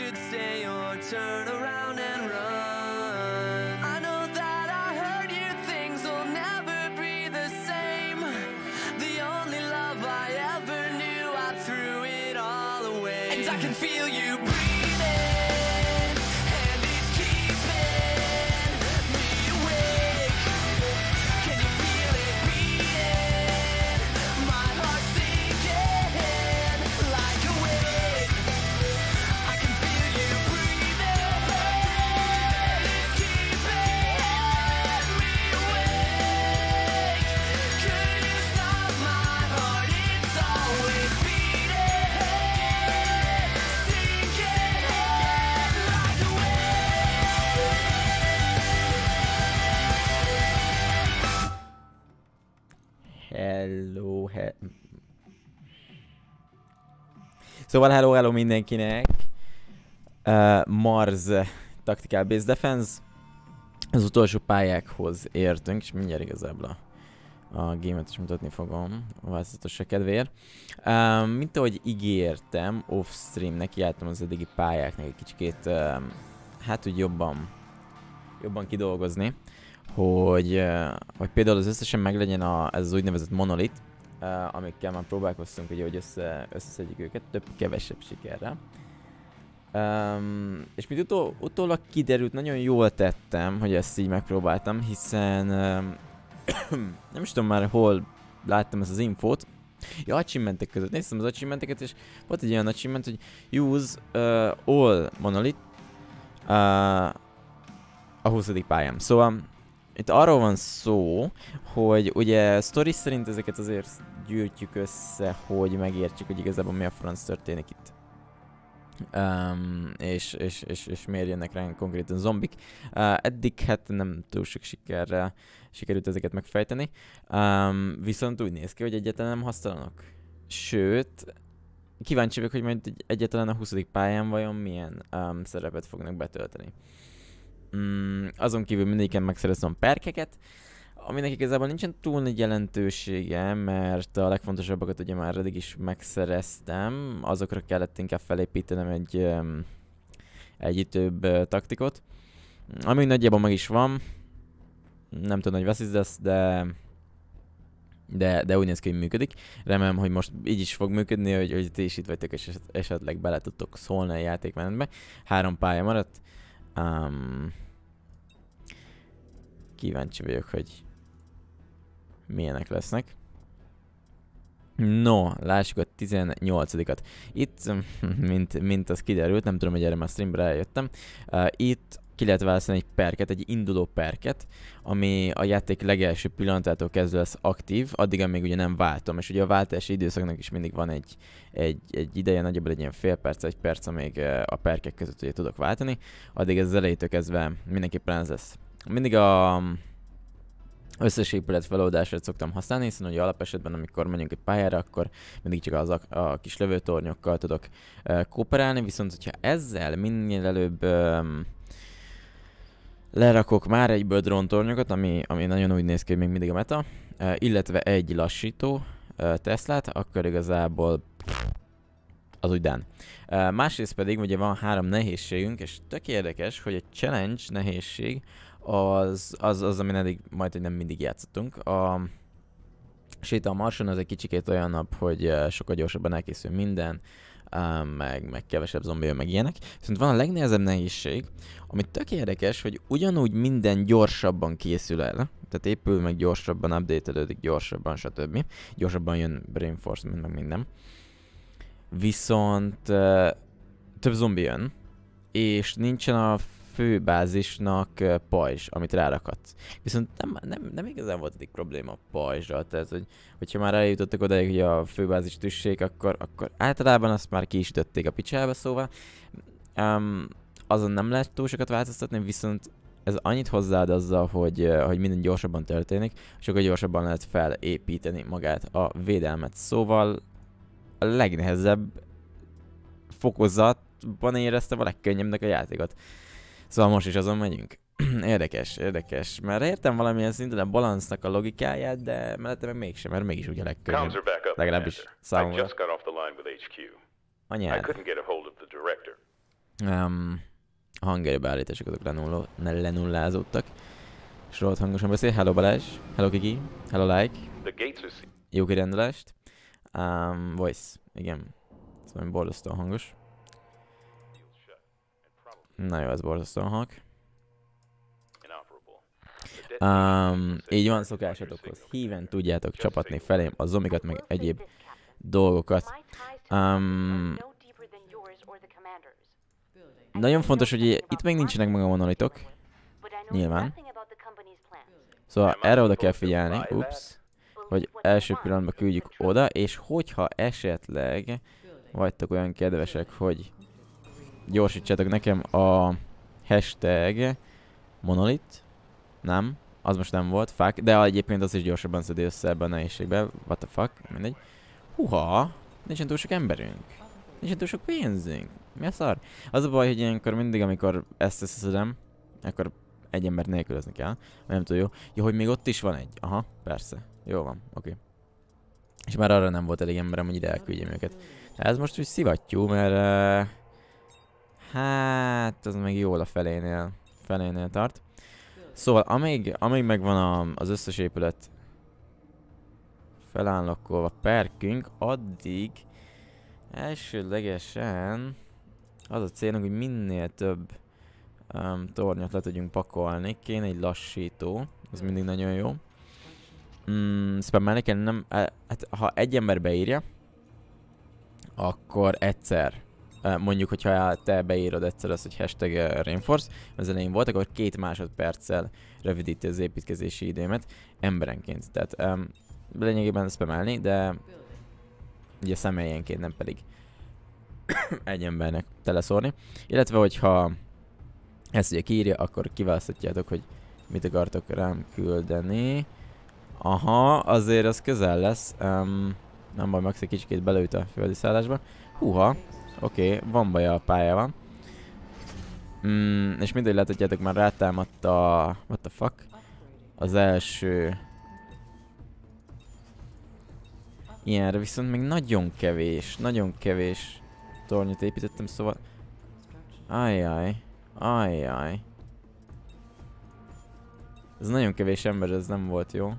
Should stay or turn around Szóval hello, hello mindenkinek. Uh, Mars Tactical Base Defense. Az utolsó pályákhoz értünk, és mindjárt igazából a, a gémet is mutatni fogom a változatosság kedvéért. Um, mint ahogy ígértem, off-stream nekiálltam az eddigi pályáknak egy kicsikét, um, hát úgy jobban, jobban kidolgozni hogy, uh, hogy például az összesen meglegyen a, ez az úgynevezett monolit, uh, amikkel már próbálkoztunk, ugye, hogy össze, összeszedjük őket, több-kevesebb sikerrel. Um, és mint utol, utólag kiderült, nagyon jól tettem, hogy ezt így megpróbáltam, hiszen um, nem is tudom már hol láttam ezt az infót. Ja, achievementek között. Néztem az achievementeket, és volt egy olyan achievement, hogy use uh, all monolith uh, a 20. pályán. Szóval itt arról van szó, hogy ugye story szerint ezeket azért gyűjtjük össze, hogy megértsük, hogy igazából mi a franc történik itt. Um, és, és, és, és miért jönnek ránk konkrétan zombik. Uh, eddig hát nem túl sok sikerrel sikerült ezeket megfejteni. Um, viszont úgy néz ki, hogy egyáltalán nem hasztalanok. Sőt, kíváncsi vagyok, hogy majd egy- egyáltalán a 20. pályán vajon milyen um, szerepet fognak betölteni. Mm, azon kívül mindig megszereztem perkeket, aminek igazából nincsen túl nagy jelentősége, mert a legfontosabbakat ugye már eddig is megszereztem, azokra kellett inkább felépítenem egy, egy több taktikot, ami nagyjából meg is van, nem tudom, hogy is this, de de, de úgy néz ki, hogy működik. Remélem, hogy most így is fog működni, hogy, hogy ti is itt vagytok, és eset- esetleg bele tudtok szólni a játékmenetbe. Három pálya maradt. Um, kíváncsi vagyok, hogy milyenek lesznek. No, lássuk a 18-at. Itt, mint, mint az kiderült, nem tudom, hogy erre már streamre eljöttem, uh, itt ki lehet választani egy perket, egy induló perket, ami a játék legelső pillanatától kezdve lesz aktív, addig, amíg ugye nem váltom, és ugye a váltási időszaknak is mindig van egy, egy, egy ideje, nagyjából egy ilyen fél perc, egy perc, amíg eh, a perkek között ugye tudok váltani, addig ez az elejétől kezdve mindenképpen ez lesz. Mindig a összes épület feloldását szoktam használni, hiszen ugye alapesetben, amikor megyünk egy pályára, akkor mindig csak az a, a kis lövőtornyokkal tudok uh, kooperálni, viszont hogyha ezzel minél előbb um, lerakok már egyből dróntornyokat, ami, ami nagyon úgy néz ki, hogy még mindig a meta, uh, illetve egy lassító uh, Teslát, akkor igazából az úgy dán. Uh, másrészt pedig ugye van három nehézségünk, és tök érdekes, hogy a challenge nehézség az, az, az amin eddig majd, hogy nem mindig játszottunk. A séta a Marson az egy kicsikét olyan nap, hogy uh, sokkal gyorsabban elkészül minden, meg, meg kevesebb zombi meg ilyenek. Viszont van a legnehezebb nehézség, ami tök érdekes, hogy ugyanúgy minden gyorsabban készül el, tehát épül meg gyorsabban, update gyorsabban, stb. Gyorsabban jön Brainforce, meg minden. Viszont uh, több zombi jön, és nincsen a főbázisnak pajzs, amit rárakhatsz. Viszont nem, nem, nem igazán volt eddig probléma a pajzsral, tehát hogy, hogyha már eljutottak oda, hogy a főbázis tüssék, akkor, akkor általában azt már ki is ütötték a picsába, szóval um, azon nem lehet túl sokat változtatni, viszont ez annyit hozzáad azzal, hogy, hogy minden gyorsabban történik, sokkal gyorsabban lehet felépíteni magát a védelmet. Szóval a legnehezebb fokozatban éreztem a legkönnyebbnek a játékot. Szóval most is azon megyünk. érdekes, érdekes. Mert értem valamilyen szinten a balansznak a logikáját, de mellette meg mégsem, mert mégis ugye legkönnyebb. Legalábbis számomra. Anyád. Um, a hangeri beállítások azok lenulló, ne lenullázódtak. És rohadt hangosan beszél. Hello Balázs. Hello Kiki. Hello Like. Jó kirendelást. Um, voice. Igen. Ez valami borzasztóan hangos. Na jó, ez borzasztóan detonation Um, így van targets on your szokásatok, signal híven tudjátok csapatni felém a zombikat, meg egyéb dolgokat. Um, nagyon fontos, hogy itt még nincsenek meg a monolitok. Nyilván. Szóval erre oda kell figyelni. Ups. Hogy első pillanatban küldjük oda, és hogyha esetleg vagytok olyan kedvesek, hogy gyorsítsátok nekem a hashtag monolit, nem, az most nem volt, fuck, de egyébként az is gyorsabban szedi össze ebben a nehézségbe, what the fuck, mindegy. Huha, nincsen túl sok emberünk, nincsen túl sok pénzünk, mi a szar? Az a baj, hogy ilyenkor mindig, amikor ezt összeszedem, akkor egy embert nélkülözni kell, nem tudom, jó. Jó, hogy még ott is van egy, aha, persze, jó van, oké. És már arra nem volt elég emberem, hogy ide elküldjem őket. Ez most úgy szivattyú, mert... Uh, hát, az még jól a felénél, felénél tart. Szóval, amíg, amíg megvan a, az összes épület felánlokkolva perkünk, addig elsőlegesen az a célunk, hogy minél több um, tornyot le tudjunk pakolni. Kéne egy lassító, az mindig nagyon jó. Mm, spammelni kell, nem, eh, hát ha egy ember beírja, akkor egyszer. Mondjuk, hogyha te beírod egyszer azt, hogy hashtag Rainforce, az elején volt, akkor két másodperccel rövidíti az építkezési időmet emberenként. Tehát um, lényegében spamelni, de ugye személyenként, nem pedig egy embernek teleszórni. Illetve, hogyha ezt ugye kiírja, akkor kiválaszthatjátok, hogy mit akartok rám küldeni. Aha, azért az közel lesz. Um, Nem baj, Max egy kicsikét belőtt a földi szállásba. Húha, oké, okay, van baj a pályával. Mm, és mindegy láthatjátok, már rátámadt a... What the fuck? Az első... Ilyenre viszont még nagyon kevés, nagyon kevés tornyot építettem, szóval... Ajjaj, ajjaj. Ez nagyon kevés ember, ez nem volt jó.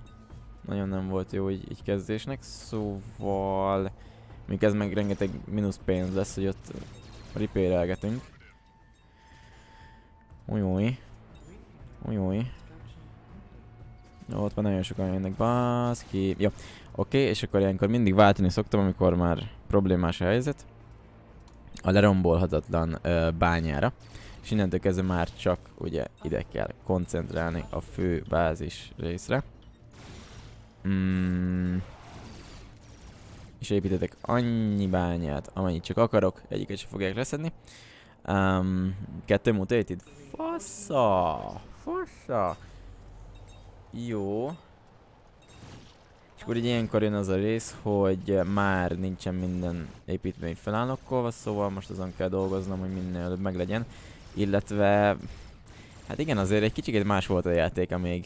Nagyon nem volt jó így, így kezdésnek, szóval... Még ez meg rengeteg mínusz pénz lesz, hogy ott repairelgetünk. Ujjúj. Ujjúj. Ott van nagyon sokan jönnek, baszki. Jó, oké, okay, és akkor ilyenkor mindig váltani szoktam, amikor már problémás a helyzet. A lerombolhatatlan ö, bányára. És innentől kezdve már csak ugye ide kell koncentrálni a fő bázis részre. Mm. És építetek annyi bányát, amennyit csak akarok, egyiket sem fogják leszedni. Um, kettő mutated? Fassa! Fassa! Jó. És akkor így ilyenkor jön az a rész, hogy már nincsen minden építmény felállokkolva, szóval most azon kell dolgoznom, hogy minél előbb meglegyen. Illetve, hát igen, azért egy kicsit más volt a játék, amíg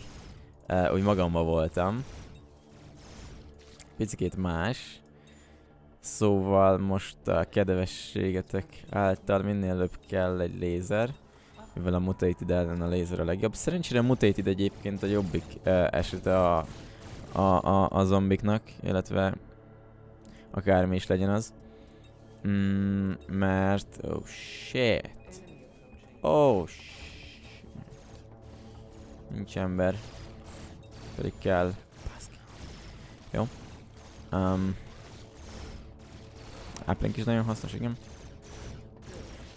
uh, úgy magamban voltam. Picikét más. Szóval most a kedvességetek által minél előbb kell egy lézer. Mivel a Mutated ellen a lézer a legjobb. Szerencsére Mutated egyébként a jobbik uh, esete a, a, a, a zombiknak, illetve akármi is legyen az. Mm, mert... Oh shit. Oh shit. Nincs ember. Pedig kell. Jó. Um, Uplink is nagyon hasznos, igen.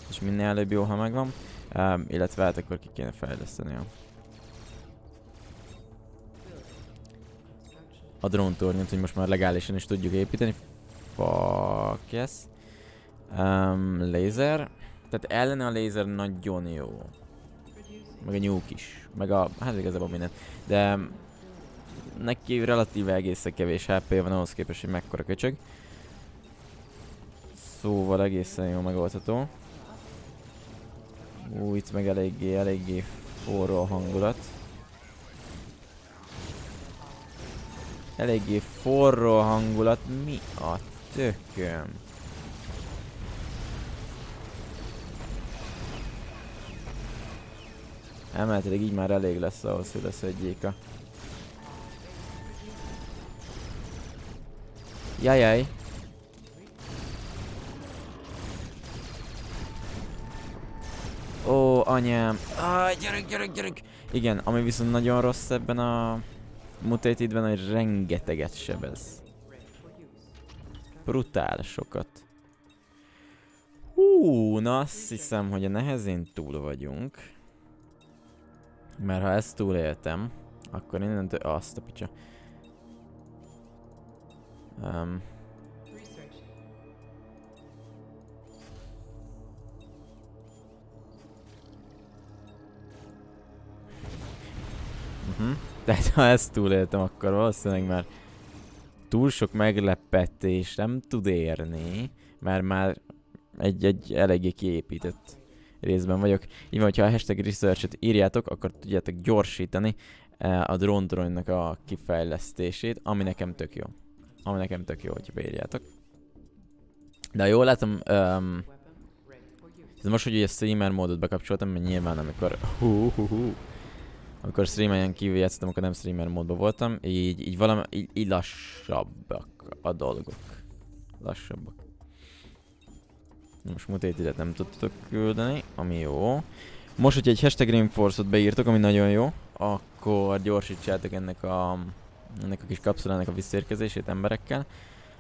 És minél előbb jó, ha megvan. Um, illetve hát akkor ki kéne fejleszteni a... A dróntornyot, hogy most már legálisan is tudjuk építeni. Fuck yes. Um, lézer. Tehát ellene a lézer nagyon jó. Meg a nyúk is. Meg a... Hát igazából minden. De... Neki relatíve egészen kevés HP van ahhoz képest, hogy mekkora köcsög. Szóval egészen jó megoldható. Ú, itt meg eléggé, eléggé forró a hangulat. Eléggé forró a hangulat. Mi a tököm? Emeletileg így már elég lesz ahhoz, hogy leszedjék a... Jajjaj. Ó, anyám. Áj, gyerek, gyerek, gyerek. Igen, ami viszont nagyon rossz ebben a mutatedben, hogy rengeteget sebez. Brutál sokat. Hú, na azt hiszem, hogy a nehezén túl vagyunk. Mert ha ezt túléltem, akkor innentől azt a picsa. Um, Uh-huh. Tehát ha ezt túléltem, akkor valószínűleg már túl sok meglepetés nem tud érni, mert már egy, egy eléggé kiépített részben vagyok. Így van, hogyha a hashtag research írjátok, akkor tudjátok gyorsítani uh, a drone a kifejlesztését, ami nekem tök jó. Ami nekem tök jó, hogyha beírjátok. De jól látom, um, ez most, hogy a streamer módot bekapcsoltam, mert nyilván amikor hú, hú, hú, amikor streameren kívül játszottam, akkor nem streamer módban voltam, így, így valami, így, így lassabbak a dolgok. Lassabbak. Most mutétidet nem tudtok küldeni, ami jó. Most, hogyha egy hashtag Reinforce-ot beírtok, ami nagyon jó, akkor gyorsítsátok ennek a, ennek a kis kapszulának a visszérkezését emberekkel.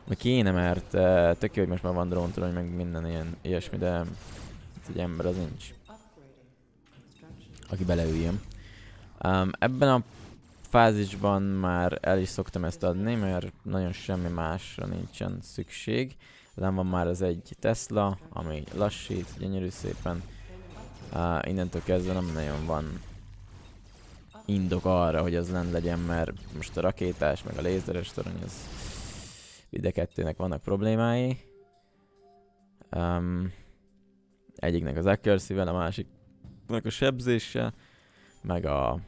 Meg kéne, mert uh, tök jó, hogy most már van drone meg minden ilyen ilyesmi, de egy ember az nincs. Aki beleüljön. Um, ebben a fázisban már el is szoktam ezt adni, mert nagyon semmi másra nincsen szükség. Nem van már az egy Tesla, ami lassít, gyönyörű szépen. Uh, innentől kezdve nem nagyon van indok arra, hogy az lent legyen, mert most a rakétás, meg a lézeres torony, az Ide kettőnek vannak problémái. Um, egyiknek az accuracy a másiknak a sebzéssel, meg a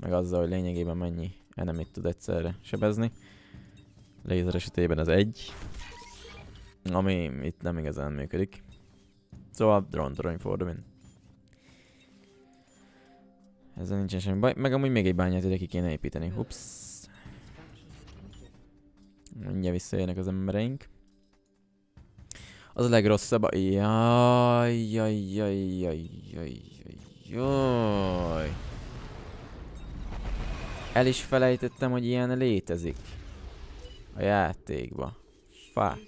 meg azzal, hogy lényegében mennyi enemit tud egyszerre sebezni. Lézer esetében az egy, ami itt nem igazán működik. Szóval drone throwing for the win. Ezzel nincsen semmi baj, meg amúgy még egy bányát ide ki kéne építeni. Ups. Mindjárt visszajönnek az embereink. Az a legrosszabb. Jaj, jaj, jaj, jaj, jaj, jaj. El is felejtettem, hogy ilyen létezik. A játékba. Fuck.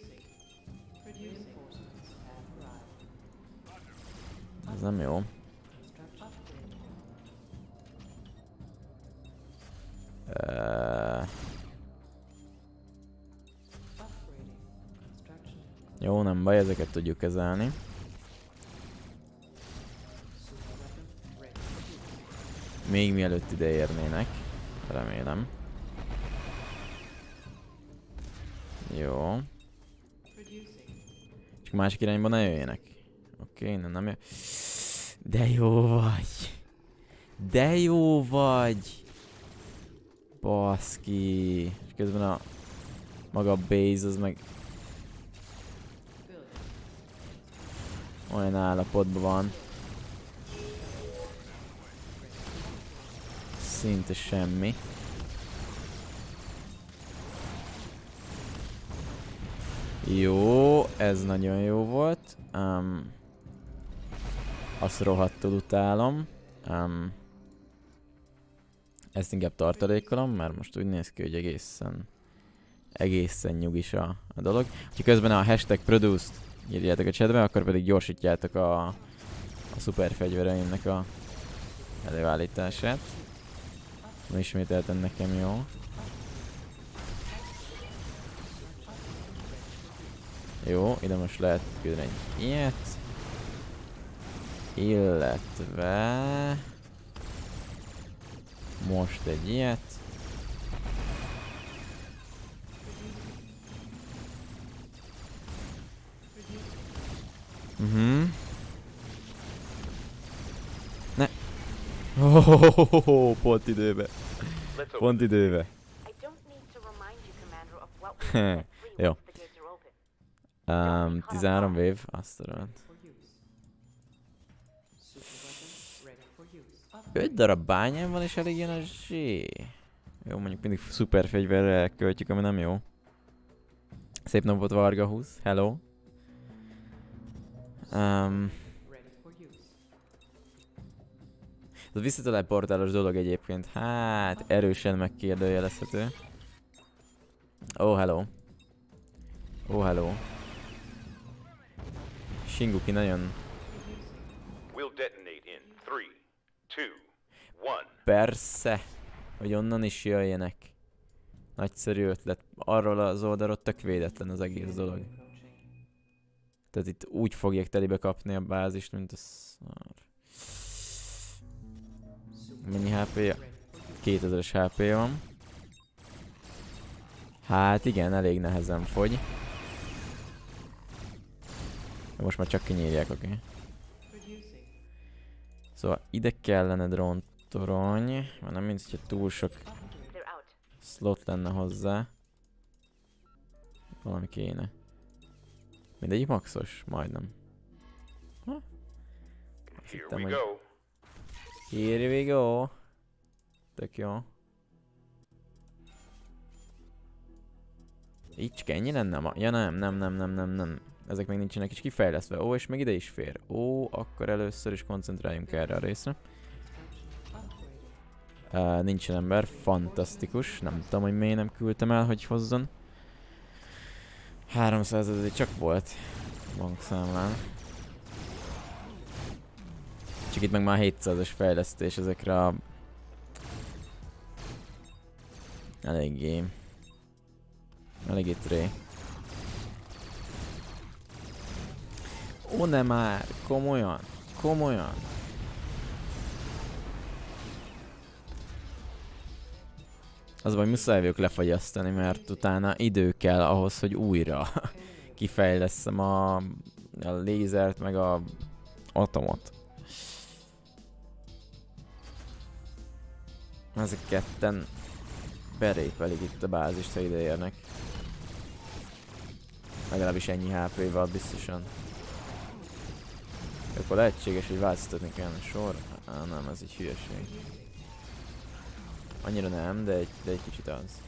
Ez nem jó. Ö, Jó, nem baj, ezeket tudjuk kezelni. Még mielőtt ide érnének. Remélem. Jó. Csak másik irányba ne jöjjenek. Oké, okay, nem, jö. De jó vagy. De jó vagy. Baszki. És közben a maga a base az meg olyan állapotban van. Szinte semmi. Jó, ez nagyon jó volt. Um, azt rohadtul utálom. Um, ezt inkább tartalékolom, mert most úgy néz ki, hogy egészen egészen nyugis a, a dolog. Ha közben a hashtag produced írjátok a chatbe, akkor pedig gyorsítjátok a, a szuper fegyvereimnek a előállítását. Ma ismételten nekem jó. Jó, ide most lehet küldeni egy ilyet. Illetve... Most egy ilyet. Mhm. Ne. Oh, pont időbe. Let's open Pont időbe. I don't need to remind you, Commander, of what we did at three Jó. Um, 13 wave, azt tudom. 5 darab bányám van és elég jön a zsé. Jó, mondjuk mindig szuper fegyverre költjük, ami nem jó. Szép napot Varga 20, hello. Um, ez a visszateleportálós dolog egyébként, hát erősen megkérdőjelezhető. Oh, hello. Oh, hello. Shinguki nagyon. Persze, hogy onnan is jöjjenek. Nagyszerű ötlet. Arról az oldalról tök védetlen az egész dolog. Tehát itt úgy fogják telibe kapni a bázist, mint a szar. Mennyi hp -ja? 2000-es HP van. Hát igen, elég nehezen fogy. De Most már csak kinyírják, oké. Okay. Szóval ide kellene drone torony, mert nem mint hogyha túl sok slot lenne hozzá. Valami kéne. Mindegyik maxos? Majdnem. Here hittem, we hogy-. Here we go. Tök jó. Így csak ennyi lenne ma? Ja nem, nem, nem, nem, nem, nem. Ezek még nincsenek is kifejlesztve. Ó, és még ide is fér. Ó, akkor először is koncentráljunk erre a részre. Uh, nincsen ember, fantasztikus. Nem tudom, hogy miért nem küldtem el, hogy hozzon. 300 ezer csak volt bankszámlán. Csak itt meg már 700-as fejlesztés ezekre a... Eléggé... Eléggé tré. Ó, ne már! Komolyan! Komolyan! Az baj, muszáj vagyok lefagyasztani, mert utána idő kell ahhoz, hogy újra kifejleszem a, a lézert, meg a atomot. Ezek ketten berépelik itt a bázist, ha ide érnek. Legalábbis ennyi HP-val biztosan. Akkor lehetséges, hogy változtatni kellene sor. Á, nem, ez egy hülyeség. Annyira nem, de egy, de egy kicsit az.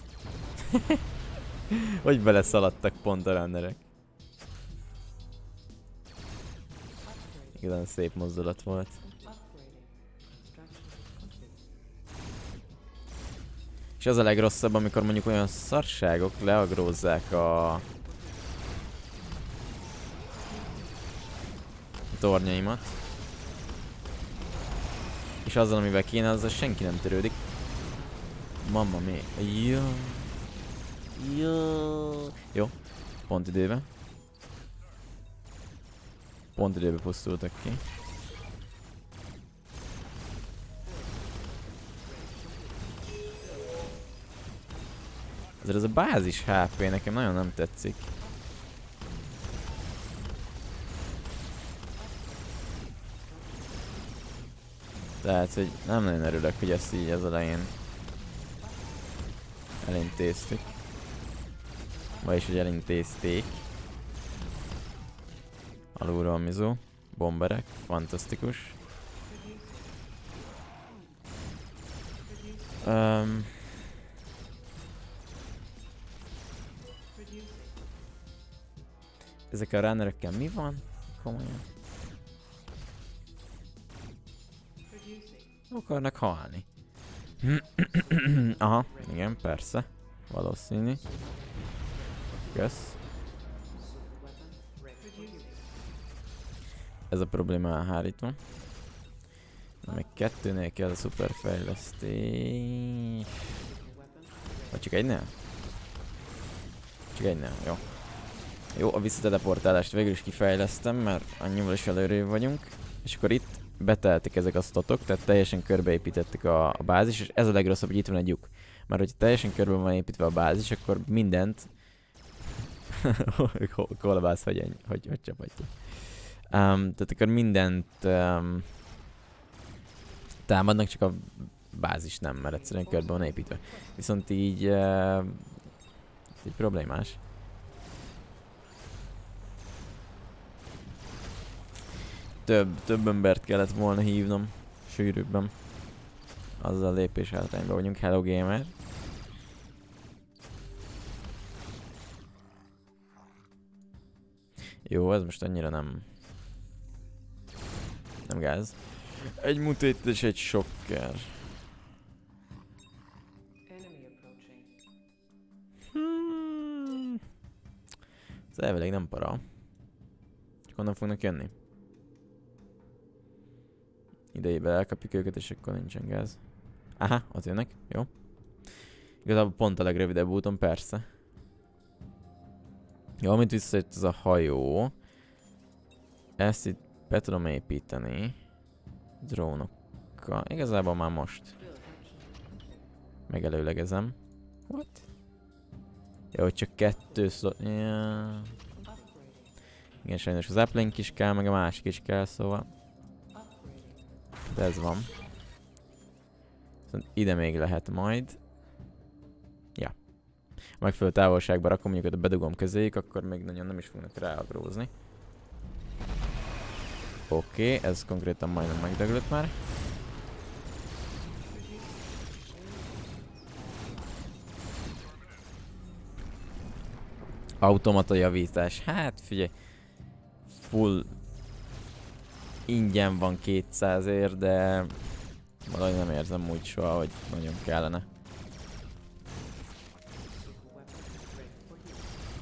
hogy beleszaladtak pont a renderek. Igazán szép mozdulat volt. És az a legrosszabb, amikor mondjuk olyan szarságok leagrózzák a tornyaimat. És azzal, amivel kéne, azzal senki nem törődik. Mamma mi? Jó. Jó. Jó. Pont időben. Pont időben pusztultak ki. Azért ez a bázis HP nekem nagyon nem tetszik. Tehát, hogy nem nagyon örülök, hogy ezt így az elején elintéztük. Vagyis, hogy elintézték. Alulról mizó. Bomberek. Fantasztikus. Um, ezek a runnerekkel mi van? Komolyan. Akarnak halni. Aha, igen, persze. Valószínű. Kösz. Ez a probléma elhárítva. Na, még kettőnél kell a szuperfejlesztés. Vagy csak egynél? Csak egynél, jó. Jó, a visszateleportálást végül is kifejlesztem, mert annyival is előrébb vagyunk. És akkor itt beteltek ezek a statok, tehát teljesen körbeépítettük a, a bázis, és ez a legrosszabb, hogy itt van egy lyuk. Mert hogyha teljesen körbe van építve a bázis, akkor mindent... Kolbász, hogy, ennyi, hogy, hogy csapatja. Um, tehát akkor mindent um, támadnak, csak a bázis nem, mert egyszerűen körbe van építve. Viszont így... Uh, ez egy problémás. Több, több embert kellett volna hívnom. Sűrűbben. Azzal lépés hátrányban vagyunk. Hello Gamer. Jó, ez most annyira nem... Nem gáz. Egy mutate és egy sokker. Hmm. Ez elvileg nem para. Csak onnan fognak jönni. Idejében elkapjuk őket, és akkor nincsen gáz. Aha, ott jönnek. Jó. Igazából pont a legrövidebb úton, persze. Jó, amint visszajött ez a hajó. Ezt itt be tudom építeni. Drónokkal. Igazából már most. Megelőlegezem. What? Jó, hogy csak kettő szó... Ja. Igen, sajnos az uplink is kell, meg a másik is kell, szóval. De ez van. Szóval ide még lehet majd. Ja. Megfelelő távolságba rakom, mondjuk oda bedugom közéjük, akkor még nagyon nem is fognak ráagrózni. Oké, okay, ez konkrétan majdnem megdöglött már. Automata javítás. Hát figyelj. Full ingyen van 200 ér, de valahogy nem érzem úgy soha, hogy nagyon kellene.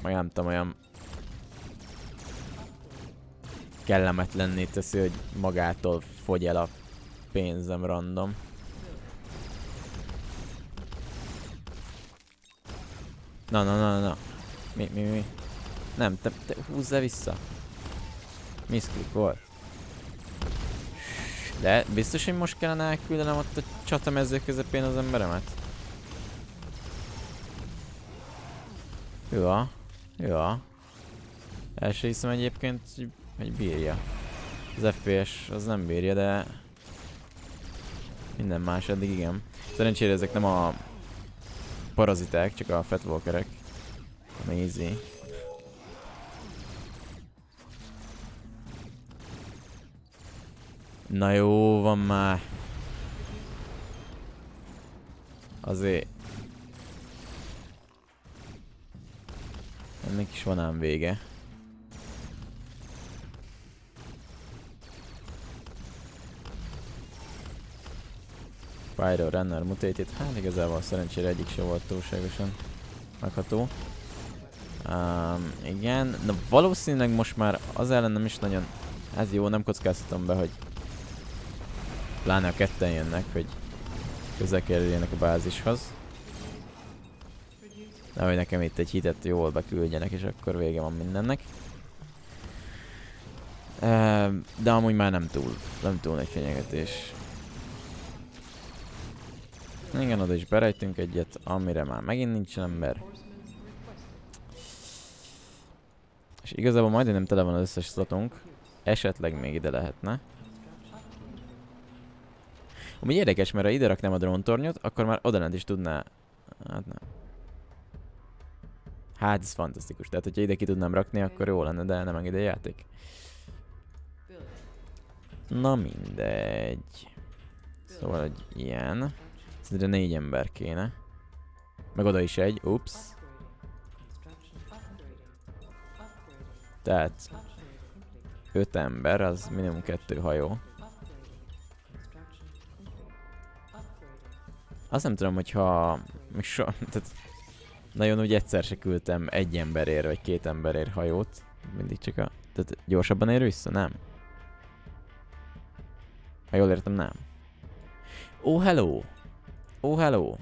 Meg nem tudom, olyan kellemetlenné teszi, hogy magától fogy el a pénzem random. Na, na, na, na. Mi, mi, mi? Nem, te, te húzzál vissza. Miszklik volt. De biztos, hogy most kellene elküldenem ott a csatamező közepén az emberemet? Ja, ja. Első hiszem egyébként, hogy- bírja. Az FPS az nem bírja, de... Minden más eddig igen. Szerencsére ezek nem a paraziták, csak a fatwalkerek. Ami Na jó, van már. Azért... Ennek is van ám vége. Pyro Runner Mutated, hát igazából szerencsére egyik se volt túlságosan megható. Um, igen, na valószínűleg most már az ellen nem is nagyon... Ez jó, nem kockáztatom be, hogy pláne a ketten jönnek, hogy közel kerüljenek a bázishoz. De hogy nekem itt egy hitet jól beküldjenek, és akkor vége van mindennek. De amúgy már nem túl, nem túl nagy fenyegetés. Igen, oda is berejtünk egyet, amire már megint nincsen ember. És igazából majdnem tele van az összes slotunk. Esetleg még ide lehetne. Amúgy érdekes, mert ha ide raknám a dróntornyot, akkor már oda is tudná... Hát nem. Hát ez fantasztikus. Tehát, hogyha ide ki tudnám rakni, akkor jó lenne, de nem engedi a játék. Na mindegy. Szóval egy ilyen. Szerintem négy ember kéne. Meg oda is egy, ups. Tehát öt ember, az minimum kettő hajó. Azt nem tudom, hogyha... So... Tehát nagyon úgy egyszer se küldtem egy emberért, vagy két emberért hajót. Mindig csak a... Tehát gyorsabban ér vissza? Nem. Ha jól értem, nem. Oh, hello! Oh, hello!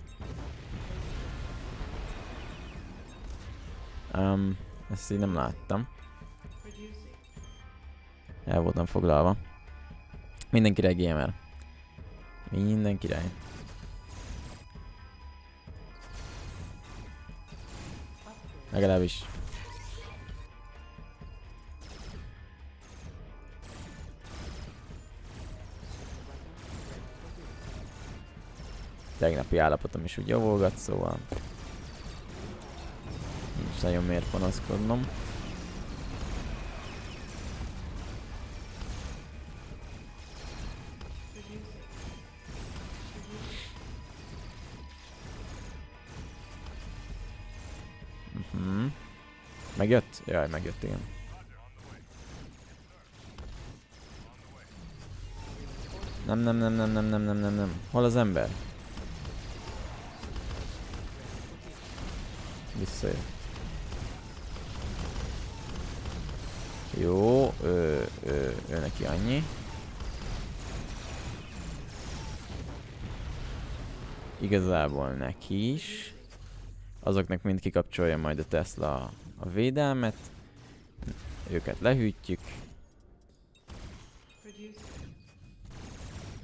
Um, ezt így nem láttam. El voltam foglalva. Minden király gamer. Minden király. Legalábbis. Tegnapi állapotom is úgy javulgat, szóval nincs nagyon miért panaszkodnom. Megjött? Jaj, megjött, igen. Nem, nem, nem, nem, nem, nem, nem, nem, nem. Hol az ember? Visszajött. Jó, ő, ő, ő neki annyi. Igazából neki is. Azoknak mind kikapcsolja majd a Tesla a védelmet. Őket lehűtjük.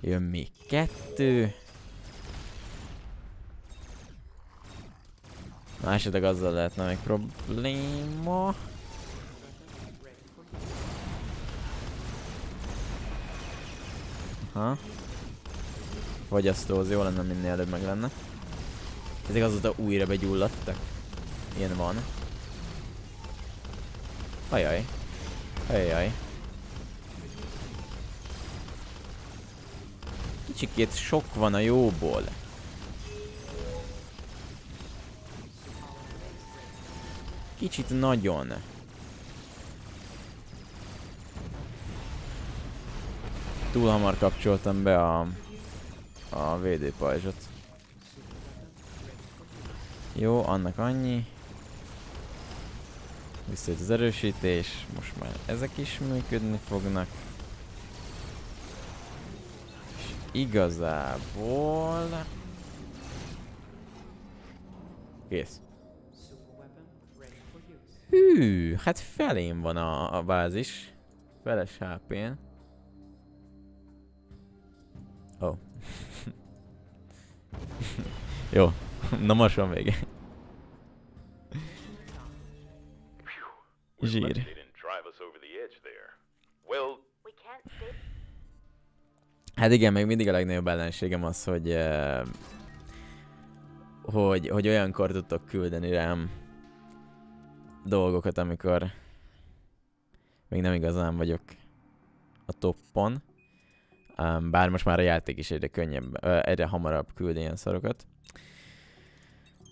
Jön még kettő. Na esetleg azzal lehetne még probléma. Aha. Fogyasztó, az jó lenne minél előbb meg lenne. Ezek azóta újra begyulladtak. Ilyen van. Ajaj. Ajaj. Kicsikét sok van a jóból. Kicsit nagyon. Túl hamar kapcsoltam be a, a védőpajzsot. Jó, annak annyi. Visszajött az erősítés, most már ezek is működni fognak. És igazából... Kész. Hű, hát felén van a, a bázis. Feles HP-n. Oh. Jó, na most van vége. Stay. Hát igen, még mindig a legnagyobb ellenségem az, hogy, eh, hogy, hogy olyankor tudtok küldeni rám dolgokat, amikor még nem igazán vagyok a toppon. Um, bár most már a játék is egyre könnyebb, ö, egyre hamarabb küld ilyen szarokat.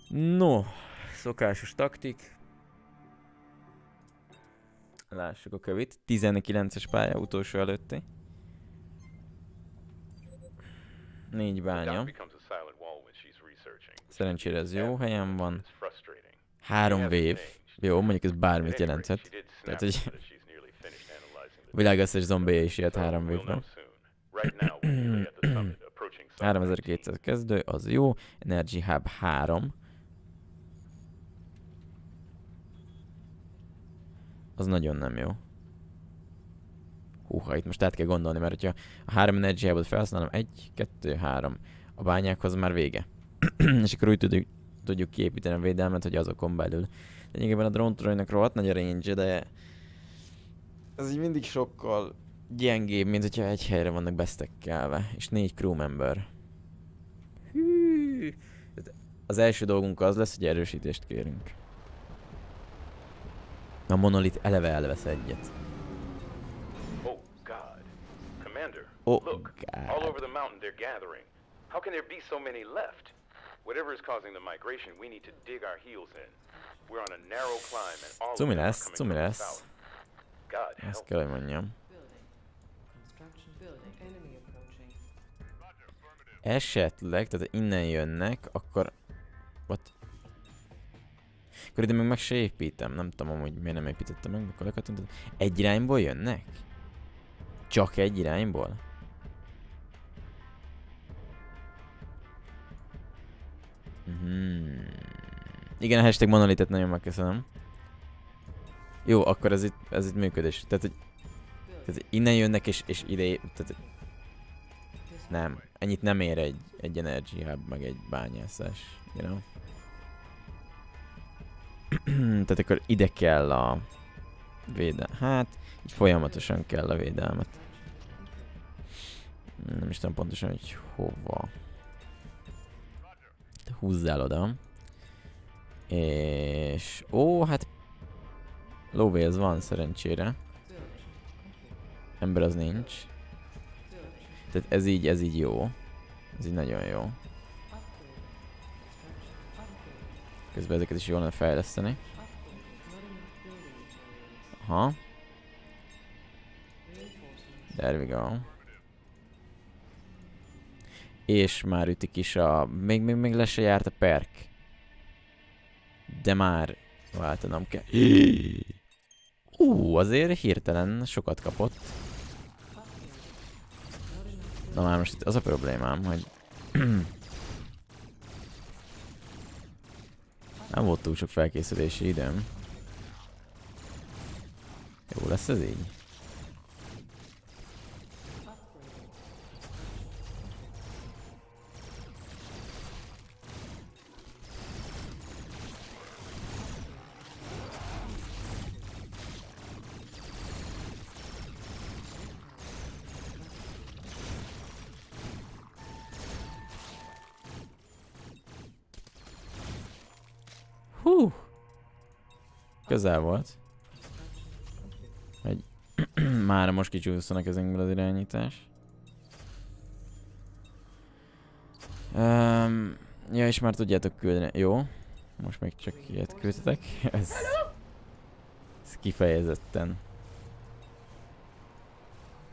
No, szokásos taktik. Lássuk a kövit. 19-es pálya utolsó előtti. Négy bánya. Szerencsére ez jó helyen van. Három vév. Jó, mondjuk ez bármit jelenthet. Tehát, hogy világ összes zombia is ilyet három Site 3200 kezdő, az jó. Energy Hub 3. Az nagyon nem jó. Húha, itt most át kell gondolni, mert hogyha a három Energy Hubot felhasználom, egy, kettő, három. A bányákhoz már vége. És akkor úgy tudjuk, tudjuk kiépíteni a védelmet, hogy azokon belül. Lényegében a drone trojnak rohadt nagy a range de ez így mindig sokkal gyengébb, mint hogyha egy helyre vannak besztekkelve, és négy crew member. Hű. Tehát Az első dolgunk az lesz, hogy erősítést kérünk. A monolit eleve elvesz egyet. Oh, God. Commander, Oh, look. All God. over the mountain they're gathering. How can there be so many left? Whatever is causing the migration, we need to dig our heels in. We're on a narrow climb and all Cumi lesz, coming cumi lesz. Ezt kell, hogy mondjam. Esetleg, tehát ha innen jönnek, akkor... What? Akkor ide meg meg se építem. Nem tudom hogy miért nem építettem meg, mikor lekattintott. Egy irányból jönnek? Csak egy irányból? Hmm. Igen, a hashtag monolitet nagyon megköszönöm. Jó, akkor ez itt, ez itt működés. Tehát, hogy, tehát innen jönnek és, és ide... Tehát, nem, ennyit nem ér egy, egy energy hub, meg egy bányászás, you know? Tehát akkor ide kell a védelem. Hát, így folyamatosan kell a védelmet. Nem is tudom pontosan, hogy hova. Húzzál oda. És... Ó, hát... Lóvéz van szerencsére. Ember az nincs. Tehát ez így, ez így jó. Ez így nagyon jó. Közben ezeket is jól lenne fejleszteni. Aha, there we go. És már ütik is a... Még, még, még le se járt a perk. De már váltanom kell. Ú, azért hirtelen sokat kapott. Na már most itt az a problémám, hogy... Nem volt túl sok felkészülési időm. Jó lesz ez így? Hú! Közel volt. Hogy már most kicsúszanak ezekből az irányítás. Um, ja, és már tudjátok küldeni. Jó. Most még csak ilyet küldtetek. Ez, ez kifejezetten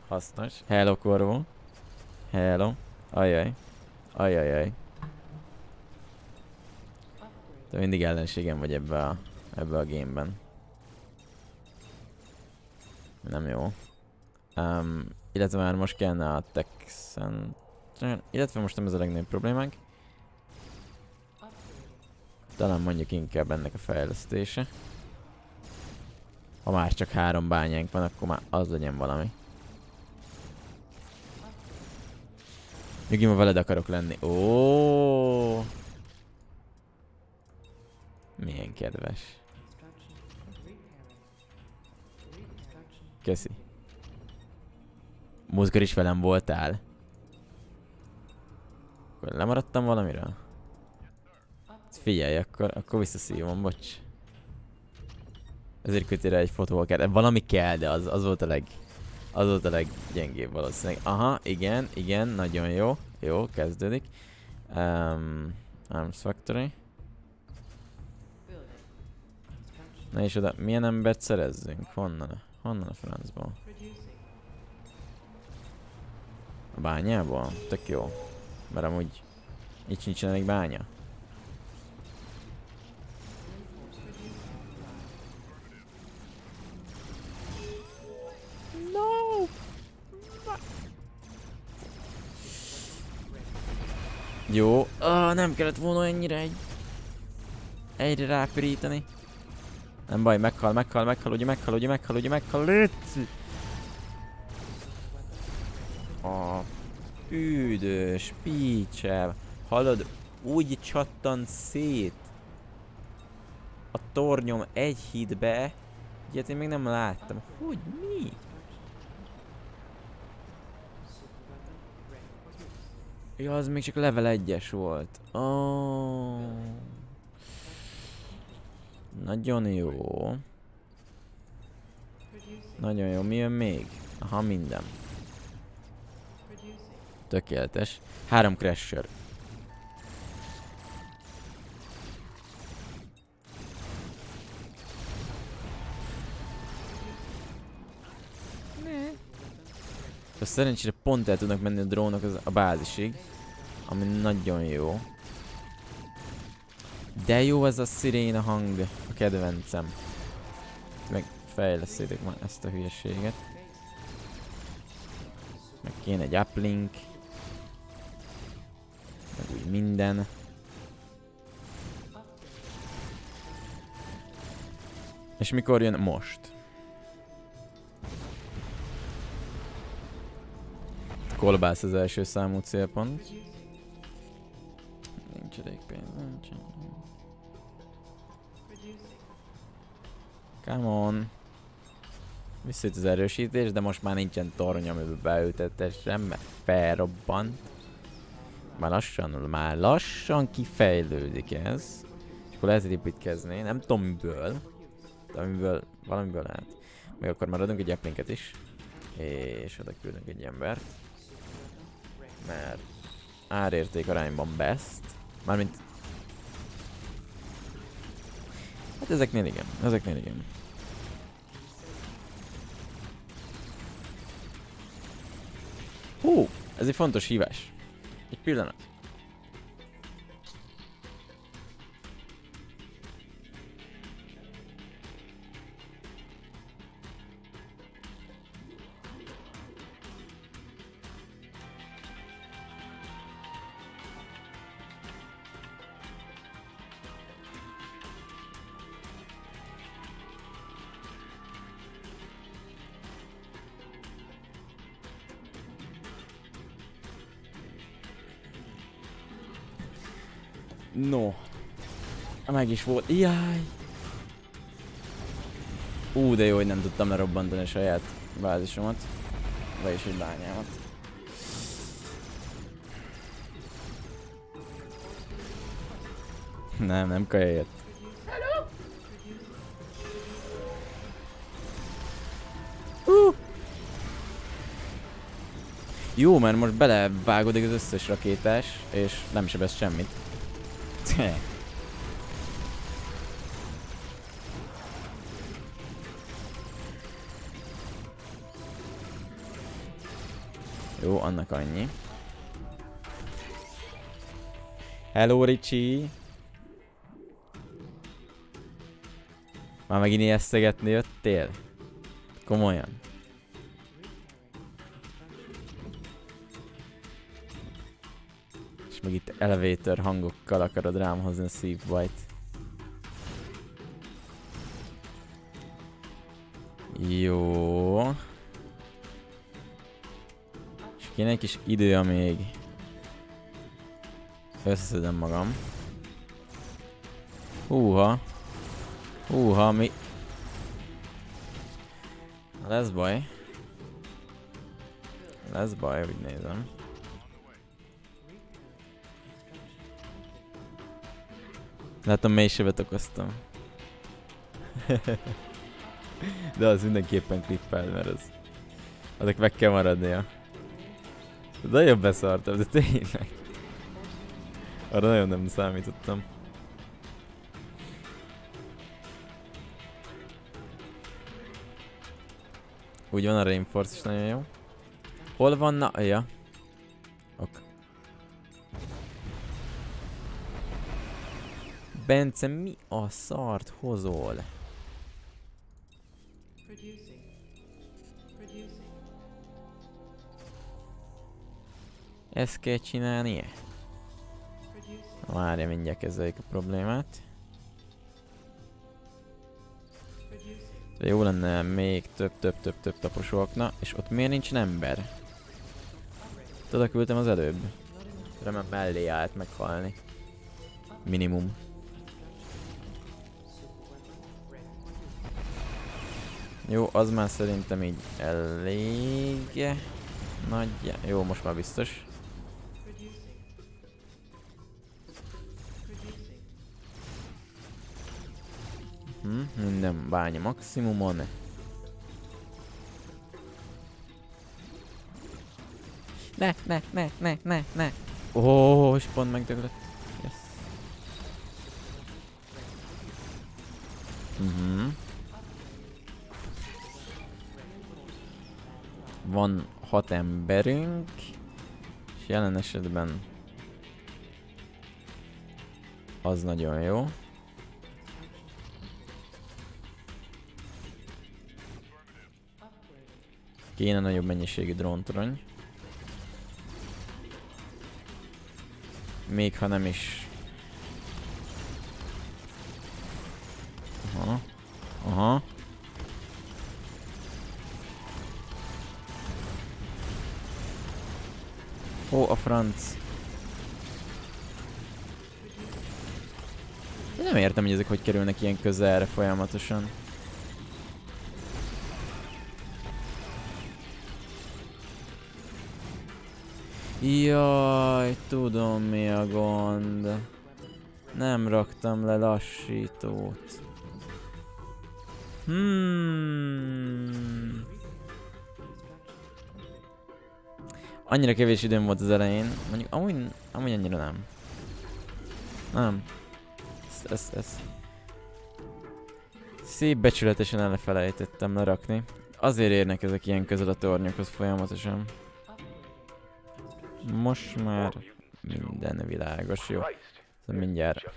hasznos. Hello, Corvo. Hello. Ajaj. Ajajaj. Te mindig ellenségem vagy ebbe a, ebbe a gameben. Nem jó. Um, illetve már most kellene a Texan... Illetve most nem ez a legnagyobb problémánk. Talán mondjuk inkább ennek a fejlesztése. Ha már csak három bányánk van, akkor már az legyen valami. Nyugi, ma veled akarok lenni. Ó. Milyen kedves. Múltkor is velem voltál. Akkor lemaradtam valamiről? Figyelj, akkor, akkor visszaszívom, bocs. Ezért kötél egy fotóval kell. Valami kell, de az, az volt a leg... Az volt a leggyengébb valószínűleg. Aha, igen, igen, nagyon jó. Jó, kezdődik. Um, Arms Factory. Na és oda, milyen embert szerezzünk? Honnan? Honnan a? Producing. A bányából? Tök jó. Mert amúgy így nincsen elég bánya. No! Jó. Ah, nem kellett volna ennyire egy... Egyre rápirítani. Nem baj, meghal, meghal, meghal, ugye meghal, ugye meghal, ugye meghal, léci! A üdös picsel. Hallod, úgy csattan szét a tornyom egy hitbe. Ilyet én még nem láttam. Hogy mi? Ja, az még csak level 1-es volt. Oh. Nagyon jó. Nagyon jó. Mi jön még? Aha, minden. Tökéletes. Három crasher. Szerencsére pont el tudnak menni a drónok a bázisig. Ami nagyon jó. De jó ez a sziréna hang. A kedvencem. Meg már ezt a hülyeséget. Meg kéne egy uplink. Meg úgy minden. És mikor jön? Most. Kolbász az első számú célpont. Nincs elég pénz, nincs. Come on. Visszajött az erősítés, de most már nincsen torony, amiben beültetesen, mert felrobbant. Már lassan, már lassan kifejlődik ez. És akkor lehet építkezni, nem tudom miből. De amiből, valamiből lehet. Még akkor már adunk egy applinket is. És oda küldünk egy embert. Mert árérték arányban best. Mármint... Hát ezeknél igen, ezeknél igen. Hú, ez egy fontos hívás. Egy pillanat. No. Meg is volt. Jaj. Ú, de jó, hogy nem tudtam lerobbantani a saját bázisomat. Vagyis egy bányámat. Nem, nem kaja jött. Uh. Jó, mert most belevágódik az összes rakétás, és nem sebez semmit. Jó, annak annyi. Hello, Ricsi! Már megint ijesztegetni jöttél? Komolyan? És meg itt elevator hangokkal akarod rám hozni a szívbajt. Jó. És kéne egy kis idő, amíg összeszedem magam. Húha. Húha, mi... Lesz baj. Lesz baj, úgy nézem. Látom, mély sebet okoztam. De az mindenképpen klippel, mert az... Azok meg kell maradnia. Nagyon beszartam, de tényleg. Arra nagyon nem számítottam. Úgy van, a Rainforce is nagyon jó. Hol van na... Ja. Bence, mi a szart hozol? Producing. Producing. Ezt kell csinálnie? Producing. Várja, mindjárt kezeljük a problémát. De jó lenne még több, több, több, több taposókna, és ott miért nincs ember? Oda küldtem az előbb. Remélem mellé állt meghalni. Minimum. Jó, az már szerintem így elég nagy. Jó, most már biztos. Hm, minden bánya maximumon. Ne, ne, ne, ne, ne, ne. Ó, és pont megdöglött. Yes. Mhm. Van hat emberünk. És jelen esetben az nagyon jó. Kéne nagyobb mennyiségű dróntorony. Még ha nem is... Aha. Aha. Franc. Nem értem, hogy ezek hogy kerülnek ilyen közelre folyamatosan. Jaj, tudom mi a gond. Nem raktam le lassítót. Hmm. Annyira kevés időm volt az elején. Mondjuk amúgy, amúgy annyira nem. Nem. Ez, ez, ez. Szép becsületesen elfelejtettem lerakni. Azért érnek ezek ilyen közel a tornyokhoz folyamatosan. Most már minden világos, jó. Szóval mindjárt